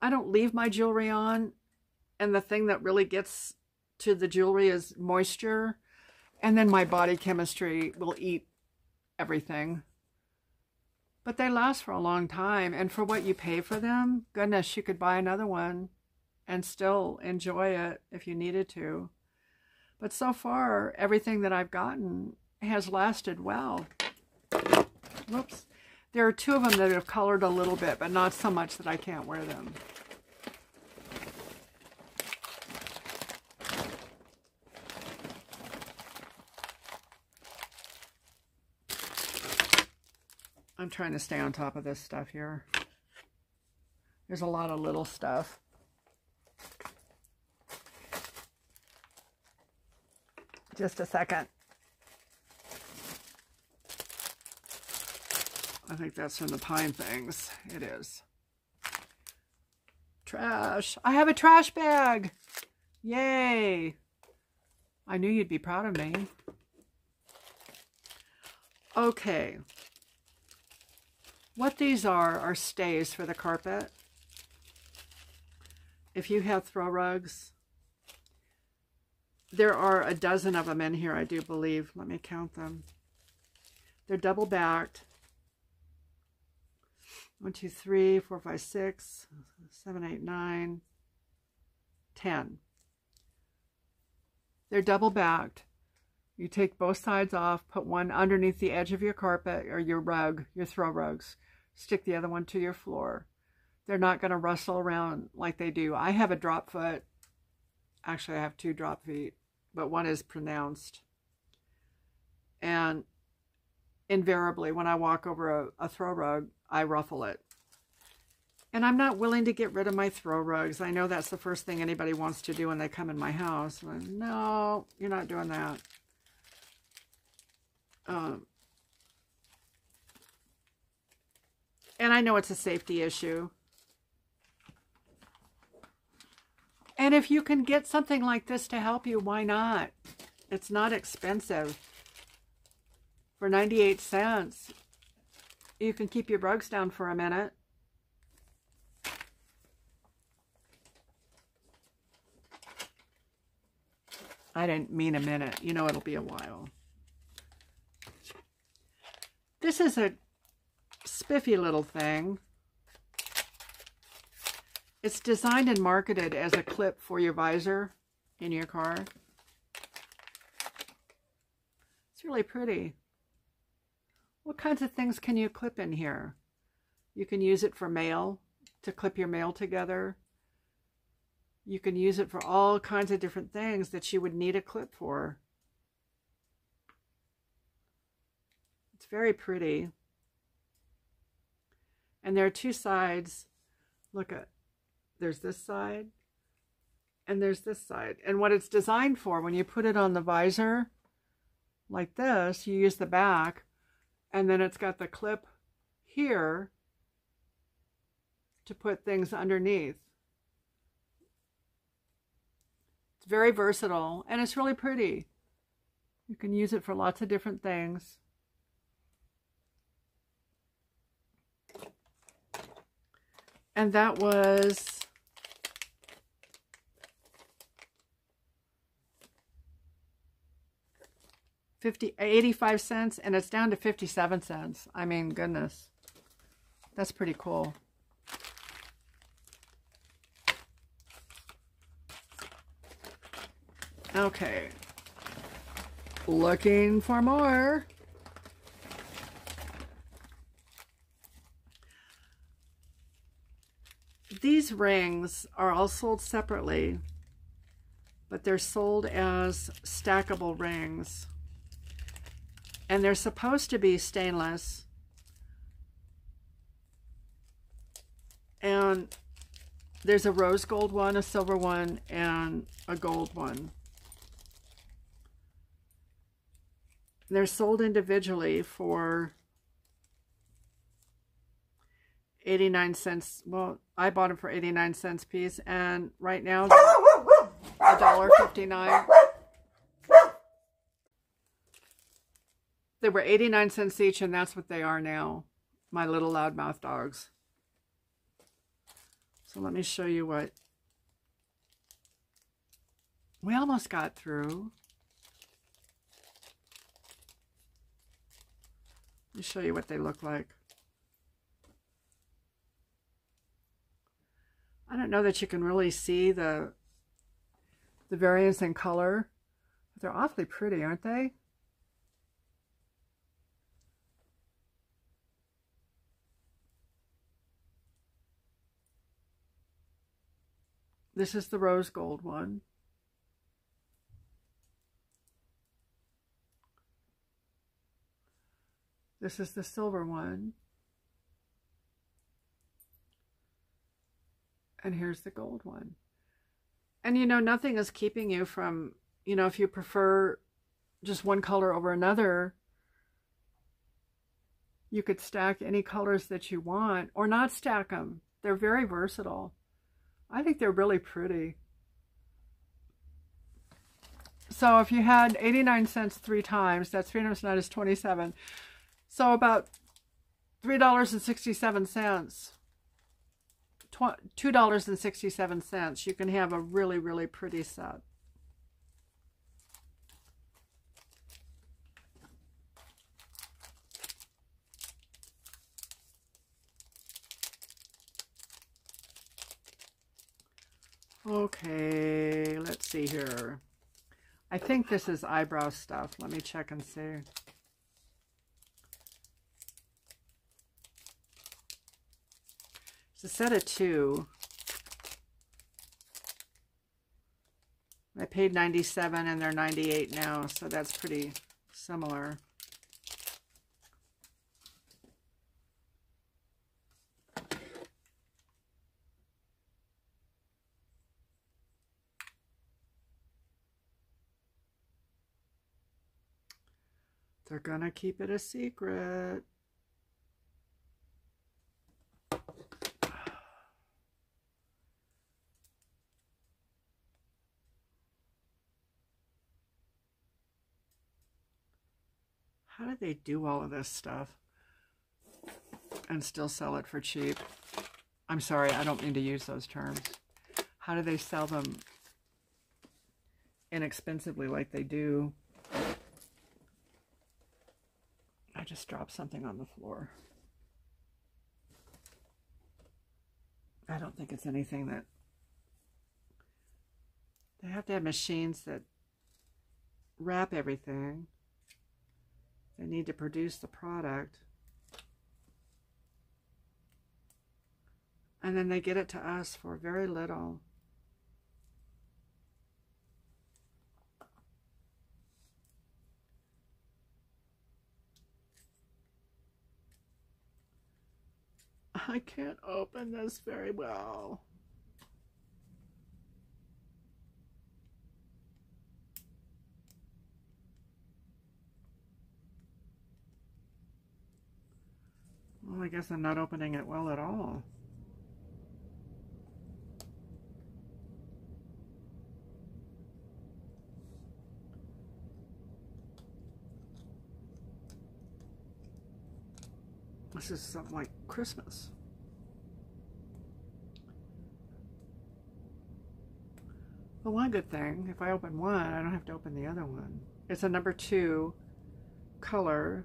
I don't leave my jewelry on. And the thing that really gets to the jewelry is moisture. And then my body chemistry will eat everything. But they last for a long time. And for what you pay for them, goodness, you could buy another one and still enjoy it if you needed to. But so far, everything that I've gotten has lasted well. Whoops. There are two of them that have colored a little bit, but not so much that I can't wear them. I'm trying to stay on top of this stuff here. There's a lot of little stuff. Just a second. I think that's from the pine things. It is. Trash. I have a trash bag. Yay. I knew you'd be proud of me. Okay. What these are, are stays for the carpet. If you have throw rugs, there are a dozen of them in here, I do believe. Let me count them. They're double backed. One, two, three, four, five, six, seven, eight, nine, ten. They're double backed. You take both sides off, put one underneath the edge of your carpet or your rug, your throw rugs. Stick the other one to your floor. They're not going to rustle around like they do. I have a drop foot. Actually, I have two drop feet, but one is pronounced. And invariably, when I walk over a, a throw rug, I ruffle it. And I'm not willing to get rid of my throw rugs. I know that's the first thing anybody wants to do when they come in my house. no, you're not doing that. Um, And I know it's a safety issue. And if you can get something like this to help you, why not? It's not expensive. For 98 cents, you can keep your rugs down for a minute. I didn't mean a minute. You know it'll be a while. This is a spiffy little thing. It's designed and marketed as a clip for your visor in your car. It's really pretty. What kinds of things can you clip in here? You can use it for mail, to clip your mail together. You can use it for all kinds of different things that you would need a clip for. It's very pretty. And there are two sides. Look at, there's this side and there's this side. And what it's designed for, when you put it on the visor like this, you use the back and then it's got the clip here to put things underneath. It's very versatile and it's really pretty. You can use it for lots of different things. and that was fifty eighty-five cents and it's down to 57 cents. I mean, goodness. That's pretty cool. Okay. Looking for more. these rings are all sold separately, but they're sold as stackable rings. And they're supposed to be stainless. And there's a rose gold one, a silver one, and a gold one. They're sold individually for 89 cents. Well, I bought them for 89 cents piece, and right now, $1.59. They were 89 cents each, and that's what they are now, my little loudmouth dogs. So let me show you what we almost got through. Let me show you what they look like. I don't know that you can really see the the variance in color. but They're awfully pretty, aren't they? This is the rose gold one. This is the silver one. And here's the gold one. And you know, nothing is keeping you from, you know, if you prefer just one color over another, you could stack any colors that you want or not stack them. They're very versatile. I think they're really pretty. So if you had 89 cents three times, that's 3 times 9 is 27. So about $3.67, $2.67, you can have a really, really pretty set. Okay, let's see here. I think this is eyebrow stuff. Let me check and see. It's a set of two. I paid 97 and they're 98 now, so that's pretty similar. To keep it a secret. How do they do all of this stuff and still sell it for cheap? I'm sorry, I don't mean to use those terms. How do they sell them inexpensively like they do I just dropped something on the floor. I don't think it's anything that they have to have machines that wrap everything. They need to produce the product. And then they get it to us for very little. I can't open this very well. Well, I guess I'm not opening it well at all. This is something like Christmas. Well, one good thing, if I open one, I don't have to open the other one. It's a number two color,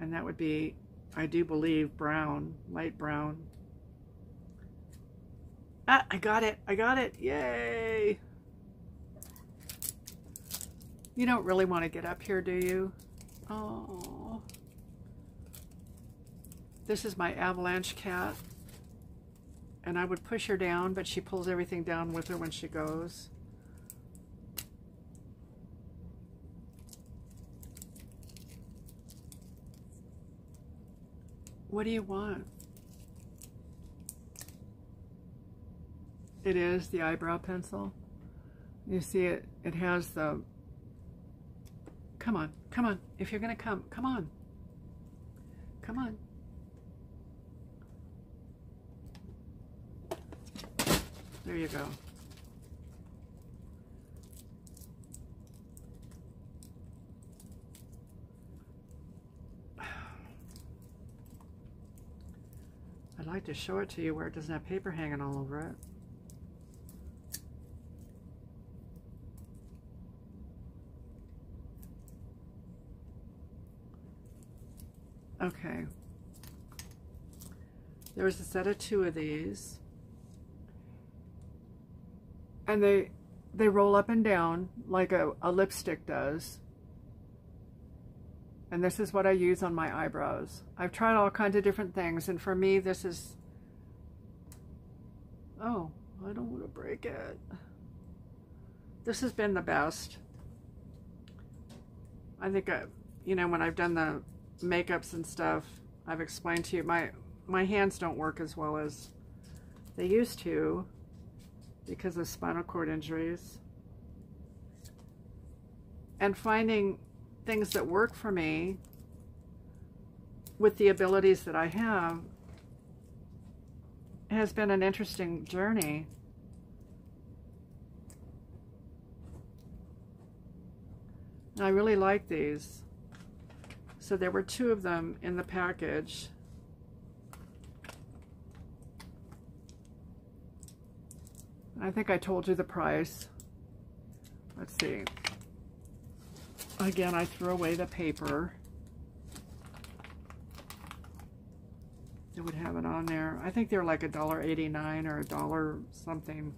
and that would be, I do believe, brown, light brown. Ah, I got it. I got it. Yay. You don't really want to get up here, do you? Oh. This is my avalanche cat and I would push her down, but she pulls everything down with her when she goes. What do you want? It is the eyebrow pencil. You see it, it has the, come on, come on. If you're to come, come on. Come on. There you go. I'd like to show it to you where it doesn't have paper hanging all over it. Okay. There was a set of two of these. And they they roll up and down like a, a lipstick does. And this is what I use on my eyebrows. I've tried all kinds of different things, and for me, this is... Oh, I don't want to break it. This has been the best. I think, I, you know, when I've done the makeups and stuff, I've explained to you, my, my hands don't work as well as they used to because of spinal cord injuries. And finding things that work for me with the abilities that I have has been an interesting journey. I really like these. So there were two of them in the package. I think I told you the price. Let's see. Again, I threw away the paper. It would have it on there. I think they're like a dollar eighty-nine or a dollar something,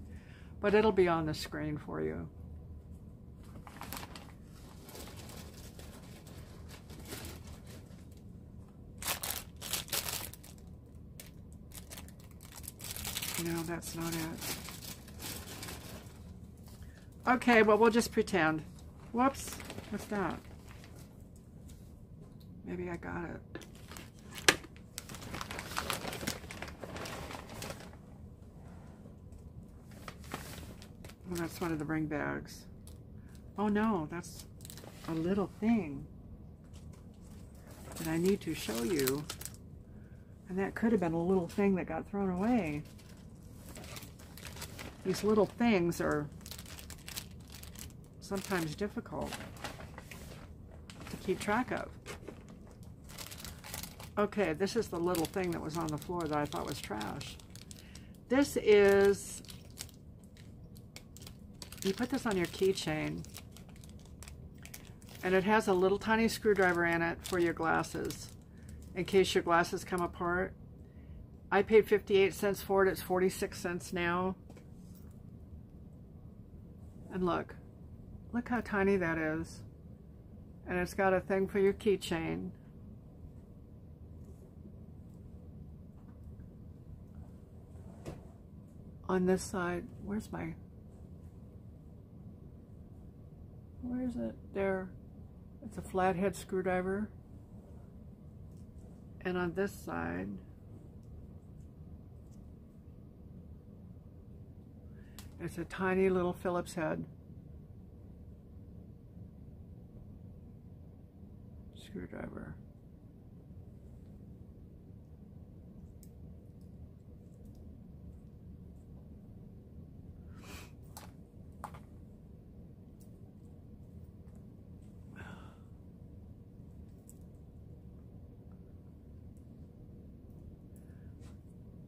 but it'll be on the screen for you. No, that's not it. Okay, well, we'll just pretend. Whoops. What's that? Maybe I got it. Well, that's one of the ring bags. Oh no, that's a little thing that I need to show you. And that could have been a little thing that got thrown away. These little things are sometimes difficult to keep track of. Okay, this is the little thing that was on the floor that I thought was trash. This is, you put this on your keychain, and it has a little tiny screwdriver in it for your glasses, in case your glasses come apart. I paid 58 cents for it, it's 46 cents now. And look, Look how tiny that is. And it's got a thing for your keychain. On this side, where's my, where is it? There. It's a flathead screwdriver. And on this side, it's a tiny little Phillips head. Screwdriver.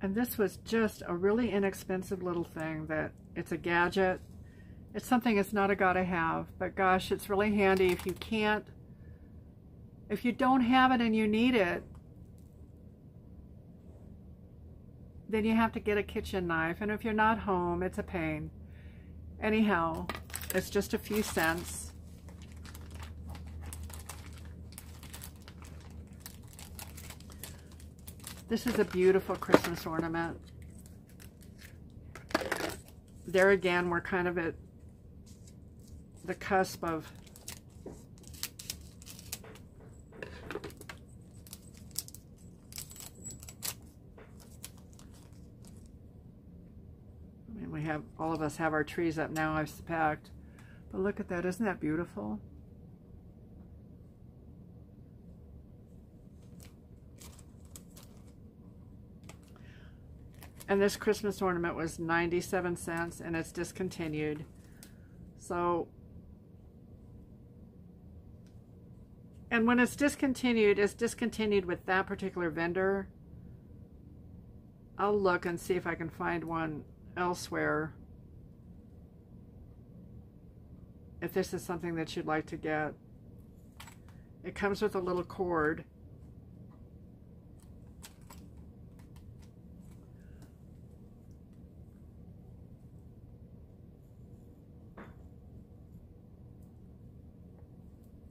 And this was just a really inexpensive little thing that it's a gadget. It's something it's not a gotta have, but gosh, it's really handy if you can't if you don't have it and you need it, then you have to get a kitchen knife. And if you're not home, it's a pain. Anyhow, it's just a few cents. This is a beautiful Christmas ornament. There again, we're kind of at the cusp of have all of us have our trees up now, I suspect. But look at that, isn't that beautiful? And this Christmas ornament was 97 cents and it's discontinued. So, and when it's discontinued, it's discontinued with that particular vendor. I'll look and see if I can find one elsewhere if this is something that you'd like to get. It comes with a little cord.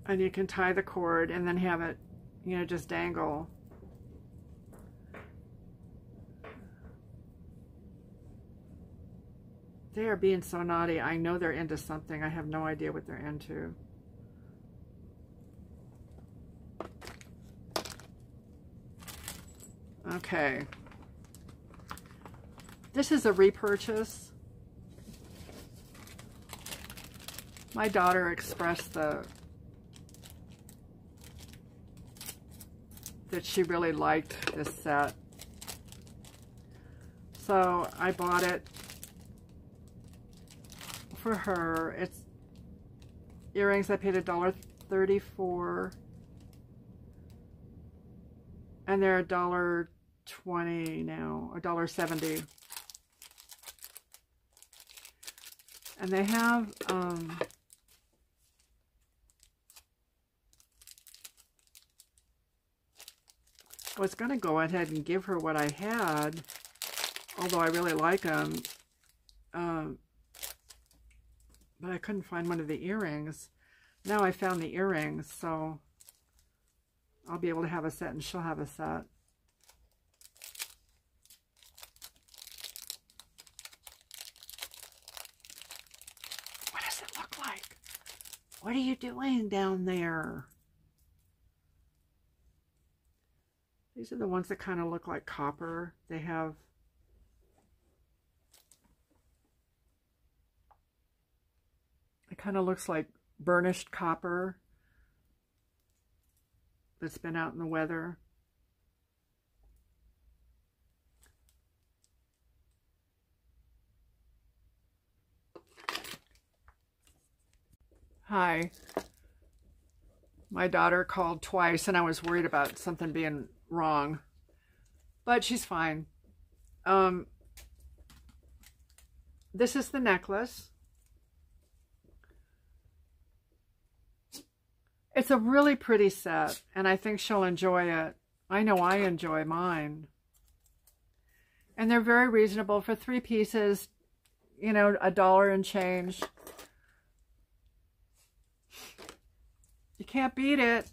And you can tie the cord and then have it, you know, just dangle. They are being so naughty. I know they're into something. I have no idea what they're into. Okay. This is a repurchase. My daughter expressed the that she really liked this set. So I bought it for her. It's earrings I paid a dollar thirty-four, and they're a dollar twenty now, a dollar seventy. And they have um, I was going to go ahead and give her what I had, although I really like them. Um, but I couldn't find one of the earrings. Now I found the earrings, so I'll be able to have a set and she'll have a set. What does it look like? What are you doing down there? These are the ones that kind of look like copper. They have kind of looks like burnished copper that's been out in the weather. Hi. My daughter called twice and I was worried about something being wrong. But she's fine. Um, this is the necklace. It's a really pretty set, and I think she'll enjoy it. I know I enjoy mine. And they're very reasonable for three pieces, you know, a dollar and change. You can't beat it.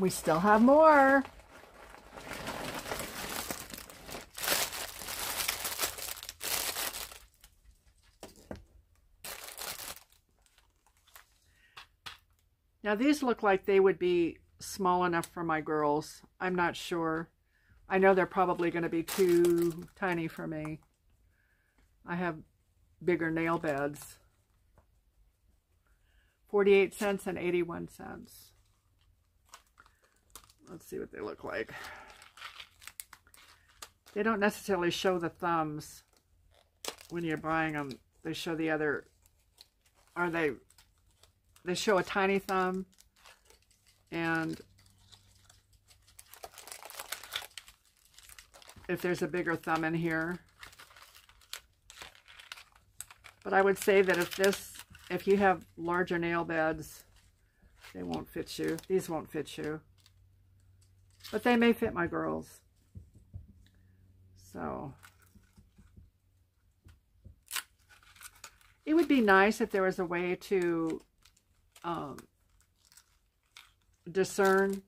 We still have more. Now these look like they would be small enough for my girls. I'm not sure. I know they're probably going to be too tiny for me. I have bigger nail beds. 48 cents and 81 cents. Let's see what they look like. They don't necessarily show the thumbs when you're buying them. They show the other, or they, they show a tiny thumb and if there's a bigger thumb in here. But I would say that if this, if you have larger nail beds, they won't fit you. These won't fit you. But they may fit my girls. So. It would be nice if there was a way to um, discern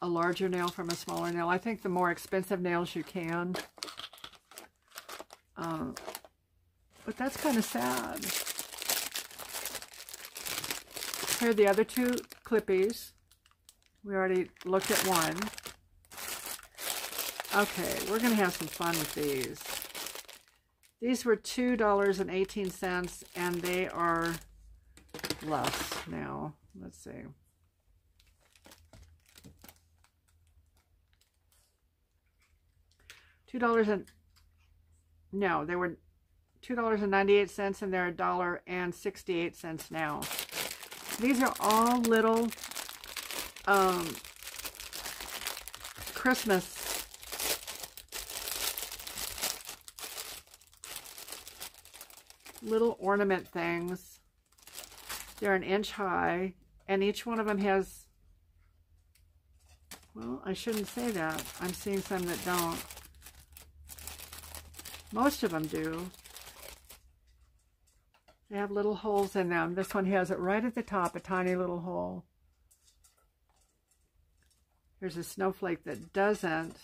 a larger nail from a smaller nail. I think the more expensive nails you can. Uh, but that's kind of sad. Here are the other two clippies. We already looked at one. Okay, we're going to have some fun with these. These were $2.18 and they are less now. Let's see. Two dollars and no, they were two dollars and ninety eight cents, and they're a dollar and sixty eight cents now. These are all little um, Christmas little ornament things. They're an inch high, and each one of them has, well, I shouldn't say that. I'm seeing some that don't. Most of them do. They have little holes in them. This one has it right at the top, a tiny little hole. Here's a snowflake that doesn't.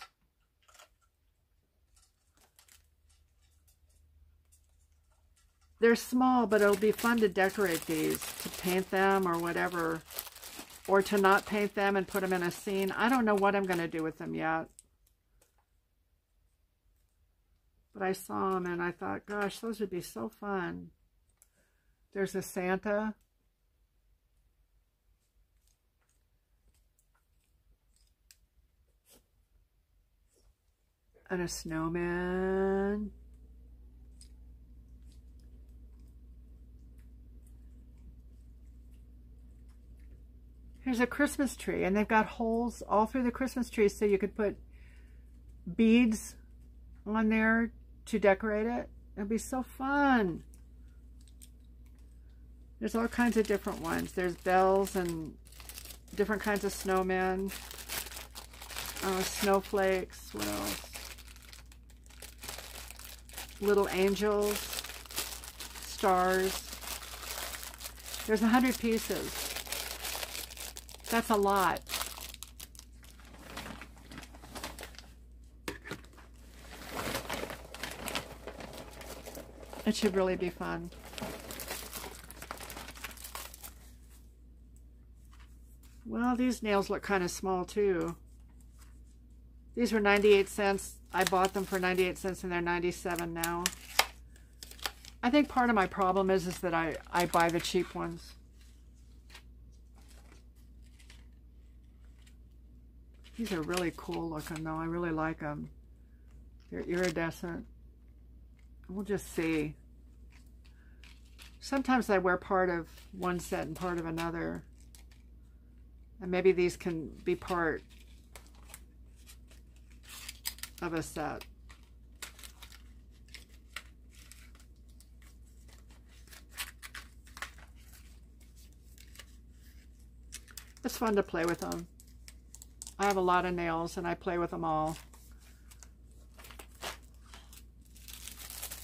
They're small, but it'll be fun to decorate these, to paint them or whatever. Or to not paint them and put them in a scene. I don't know what I'm going to do with them yet. But I saw them and I thought, gosh, those would be so fun. There's a Santa. And a snowman. Here's a Christmas tree, and they've got holes all through the Christmas tree so you could put beads on there to decorate it. It'd be so fun. There's all kinds of different ones. There's bells and different kinds of snowmen, uh, snowflakes, what else? Little angels, stars. There's a hundred pieces. That's a lot. It should really be fun. Well, these nails look kind of small too. These were 98 cents. I bought them for 98 cents and they're 97 now. I think part of my problem is, is that I, I buy the cheap ones. These are really cool looking though. I really like them. They're iridescent. We'll just see. Sometimes I wear part of one set and part of another. And maybe these can be part of a set. It's fun to play with them. I have a lot of nails and I play with them all.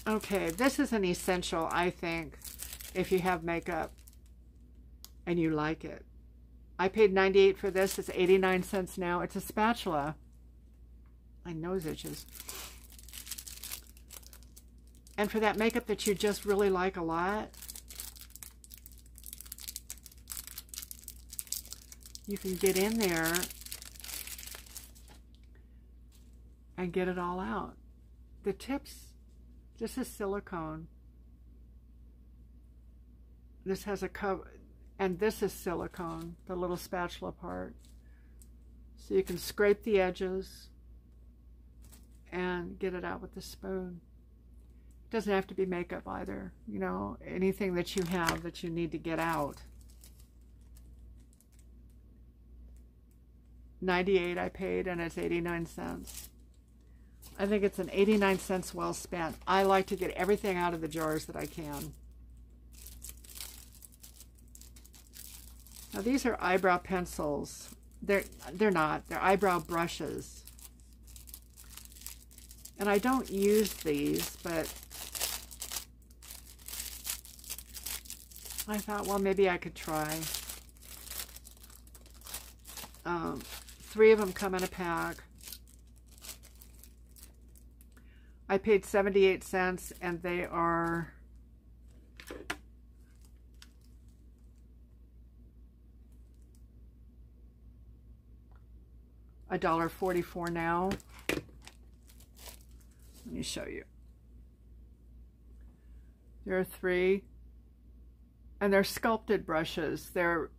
Okay, this is an essential, I think, if you have makeup and you like it. I paid 98 for this. It's 89 cents now. It's a spatula. My nose itches. And for that makeup that you just really like a lot, you can get in there and get it all out. The tips, this is silicone. This has a cover, and this is silicone, the little spatula part. So you can scrape the edges and get it out with the spoon. It doesn't have to be makeup either, you know, anything that you have that you need to get out. 98 I paid and it's 89 cents. I think it's an 89 cents well spent. I like to get everything out of the jars that I can. Now these are eyebrow pencils. They're, they're not. They're eyebrow brushes. And I don't use these, but I thought, well, maybe I could try. Um, three of them come in a pack. I paid 78 cents and they are a dollar 44 now. Let me show you. There are three and they're sculpted brushes. They're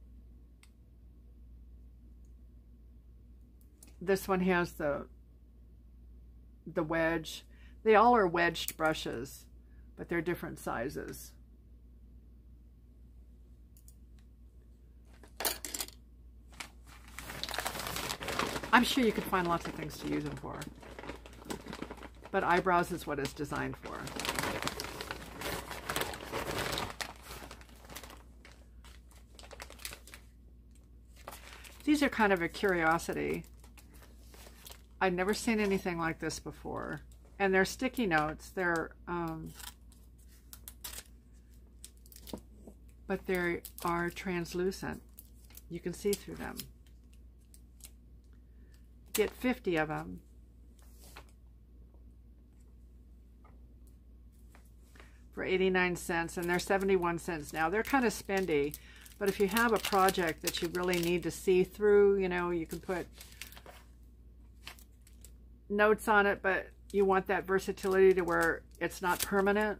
this one has the the wedge they all are wedged brushes, but they're different sizes. I'm sure you could find lots of things to use them for. But eyebrows is what it's designed for. These are kind of a curiosity. I've never seen anything like this before and they're sticky notes. They're um, but they are translucent. You can see through them. Get 50 of them. For 89 cents, and they're 71 cents now. They're kind of spendy, but if you have a project that you really need to see through, you know, you can put notes on it, but you want that versatility to where it's not permanent.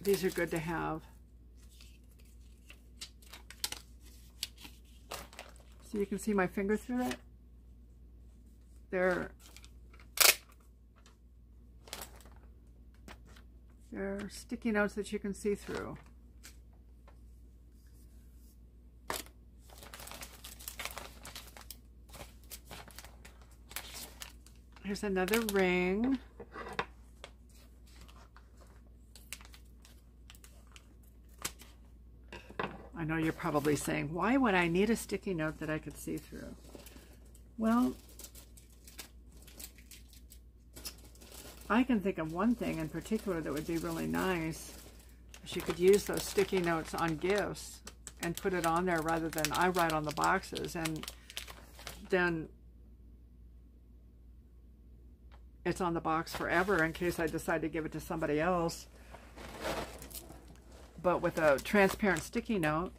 These are good to have. So you can see my finger through it. They're they're sticky notes that you can see through. Here's another ring. I know you're probably saying, why would I need a sticky note that I could see through? Well, I can think of one thing in particular that would be really nice. She could use those sticky notes on gifts and put it on there rather than I write on the boxes. And then it's on the box forever in case I decide to give it to somebody else but with a transparent sticky note,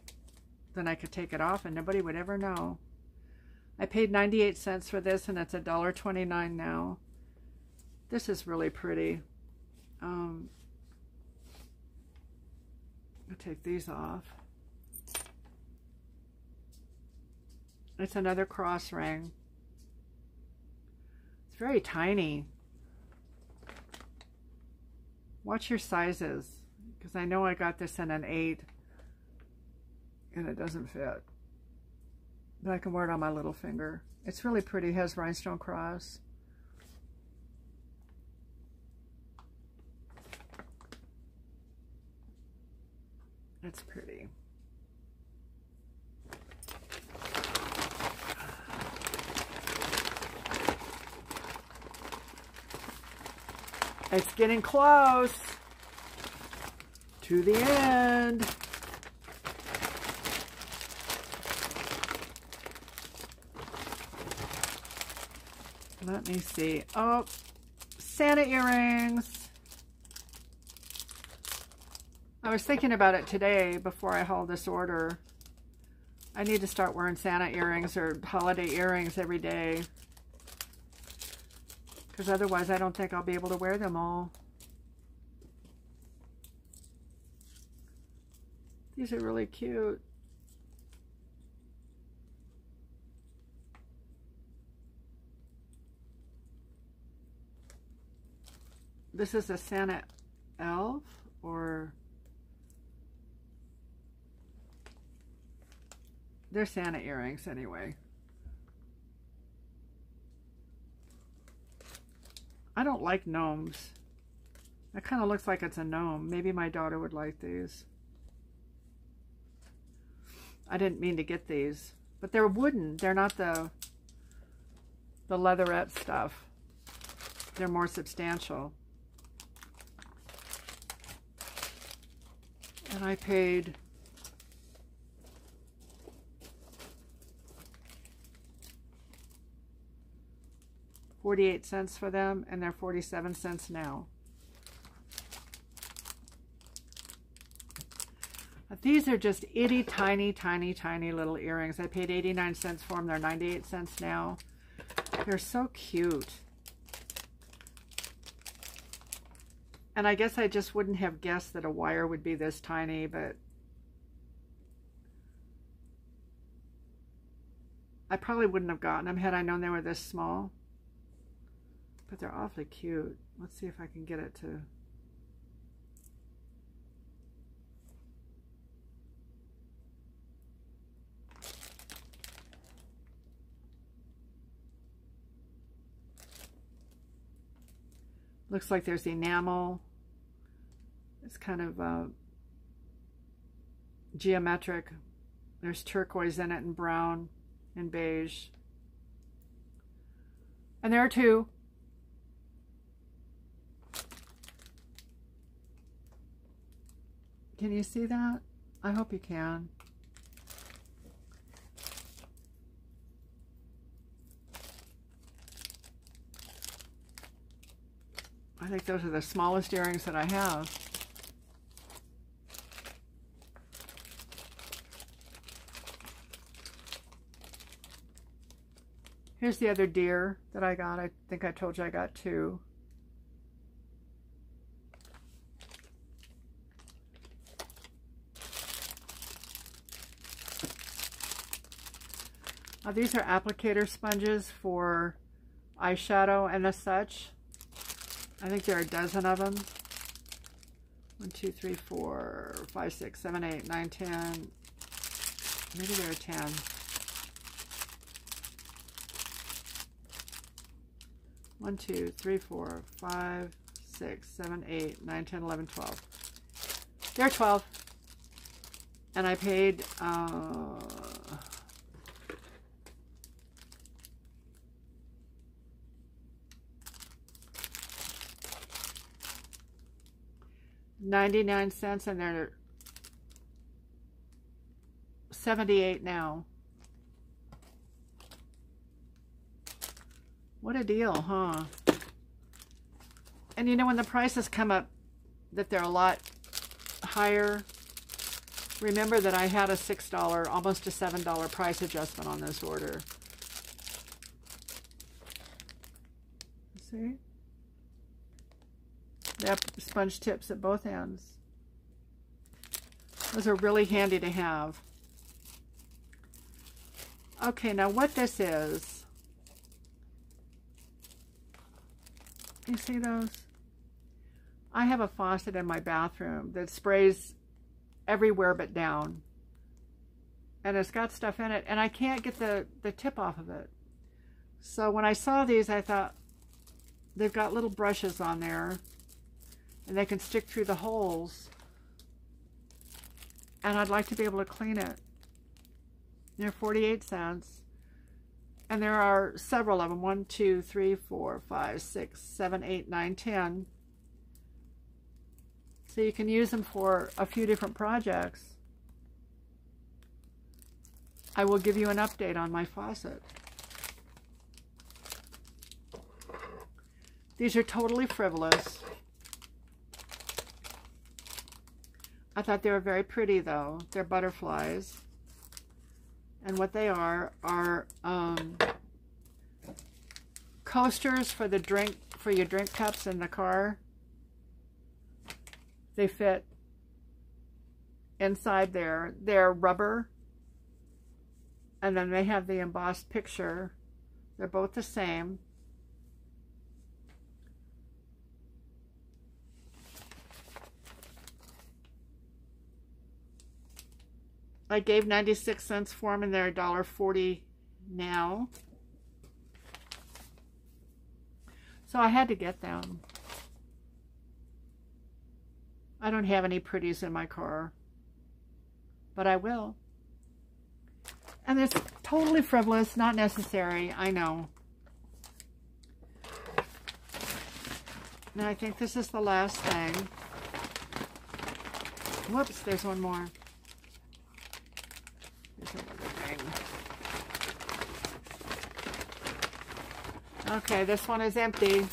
then I could take it off and nobody would ever know. I paid 98 cents for this and it's $1.29 now. This is really pretty. Um, I'll take these off. It's another cross ring. It's very tiny. Watch your sizes because I know I got this in an 8 and it doesn't fit. But I can wear it on my little finger. It's really pretty. It has rhinestone cross. That's pretty. It's getting close to the end. Let me see. Oh, Santa earrings. I was thinking about it today before I hauled this order. I need to start wearing Santa earrings or holiday earrings every day. Because otherwise I don't think I'll be able to wear them all. These are really cute. This is a Santa elf or they're Santa earrings anyway. I don't like gnomes. That kind of looks like it's a gnome. Maybe my daughter would like these. I didn't mean to get these. But they're wooden. They're not the, the leatherette stuff. They're more substantial. And I paid Forty-eight cents for them, and they're forty-seven cents now. These are just itty tiny, tiny, tiny little earrings. I paid 89 cents for them. They're 98 cents now. They're so cute. And I guess I just wouldn't have guessed that a wire would be this tiny, but I probably wouldn't have gotten them had I known they were this small. But they're awfully cute. Let's see if I can get it to Looks like there's enamel. It's kind of uh, geometric. There's turquoise in it and brown and beige. And there are two. Can you see that? I hope you can. I think those are the smallest earrings that I have. Here's the other deer that I got. I think I told you I got two. Uh, these are applicator sponges for eyeshadow and as such. I think there are a dozen of them. One, two, three, four, five, six, seven, eight, nine, ten. Maybe there are ten. One, two, three, four, five, six, seven, eight, nine, ten, eleven, twelve. There are 12. And I paid, uh, Ninety-nine cents, and they're seventy-eight now. What a deal, huh? And you know, when the prices come up that they're a lot higher, remember that I had a $6, almost a $7 price adjustment on this order. See? Sponge tips at both ends. Those are really handy to have. Okay, now what this is, You see those? I have a faucet in my bathroom that sprays everywhere but down. And it's got stuff in it. And I can't get the, the tip off of it. So when I saw these, I thought, they've got little brushes on there. And they can stick through the holes. And I'd like to be able to clean it. They're 48 cents. And there are several of them. One, two, three, four, five, six, seven, eight, nine, ten. So you can use them for a few different projects. I will give you an update on my faucet. These are totally frivolous. I thought they were very pretty though. They're butterflies. And what they are, are um, coasters for the drink, for your drink cups in the car. They fit inside there. They're rubber. And then they have the embossed picture. They're both the same. I gave 96 cents for them and they're $1.40 now. So I had to get them. I don't have any pretties in my car, but I will. And it's totally frivolous, not necessary, I know. And I think this is the last thing. Whoops, there's one more. Okay, this one is empty.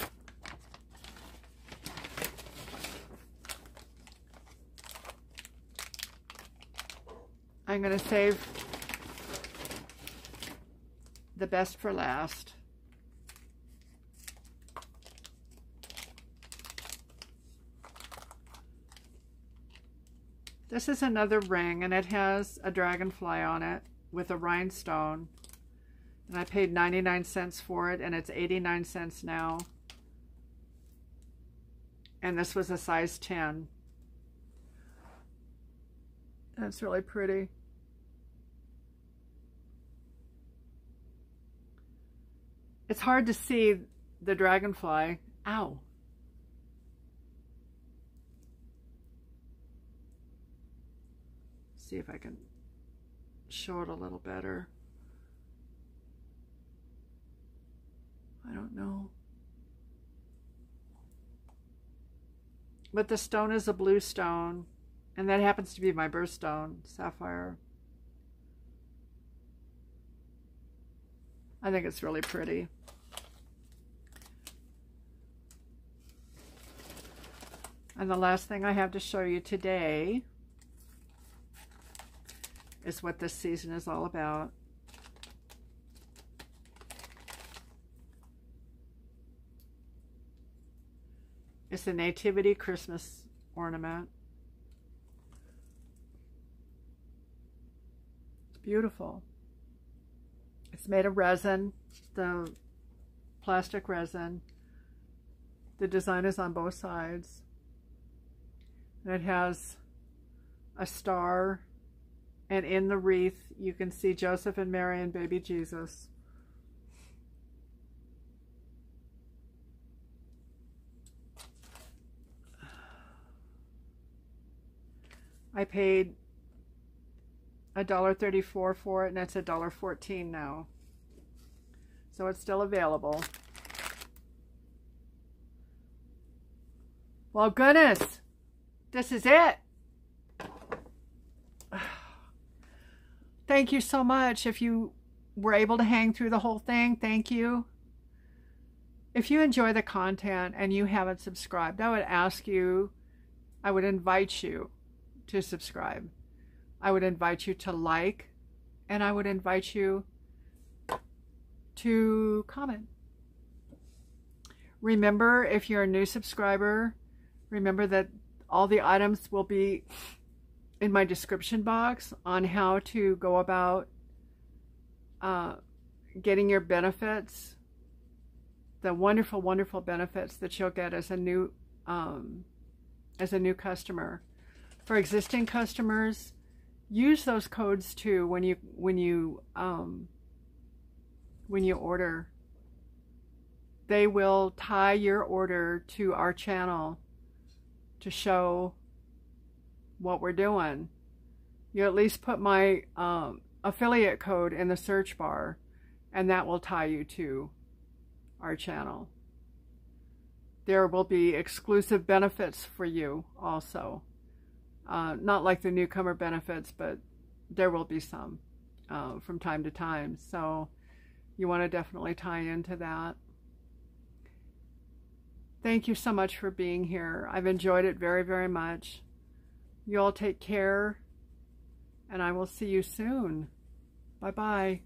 I'm going to save the best for last. This is another ring, and it has a dragonfly on it with a rhinestone. And I paid 99 cents for it, and it's 89 cents now. And this was a size 10. That's really pretty. It's hard to see the dragonfly. Ow. See if I can show it a little better. I don't know. But the stone is a blue stone. And that happens to be my birthstone, sapphire. I think it's really pretty. And the last thing I have to show you today is what this season is all about. It's a Nativity Christmas ornament. It's beautiful. It's made of resin, the plastic resin. The design is on both sides. And it has a star, and in the wreath you can see Joseph and Mary and baby Jesus. I paid $1.34 for it and it's $1.14 now. So it's still available. Well, goodness, this is it. Thank you so much. If you were able to hang through the whole thing, thank you. If you enjoy the content and you haven't subscribed, I would ask you, I would invite you to subscribe. I would invite you to like, and I would invite you to comment. Remember, if you're a new subscriber, remember that all the items will be in my description box on how to go about uh, getting your benefits, the wonderful, wonderful benefits that you'll get as a new um, as a new customer. For existing customers, use those codes too when you when you um, when you order. They will tie your order to our channel to show what we're doing. You at least put my um, affiliate code in the search bar and that will tie you to our channel. There will be exclusive benefits for you also. Uh, not like the newcomer benefits, but there will be some uh, from time to time. So you want to definitely tie into that. Thank you so much for being here. I've enjoyed it very, very much. You all take care, and I will see you soon. Bye-bye.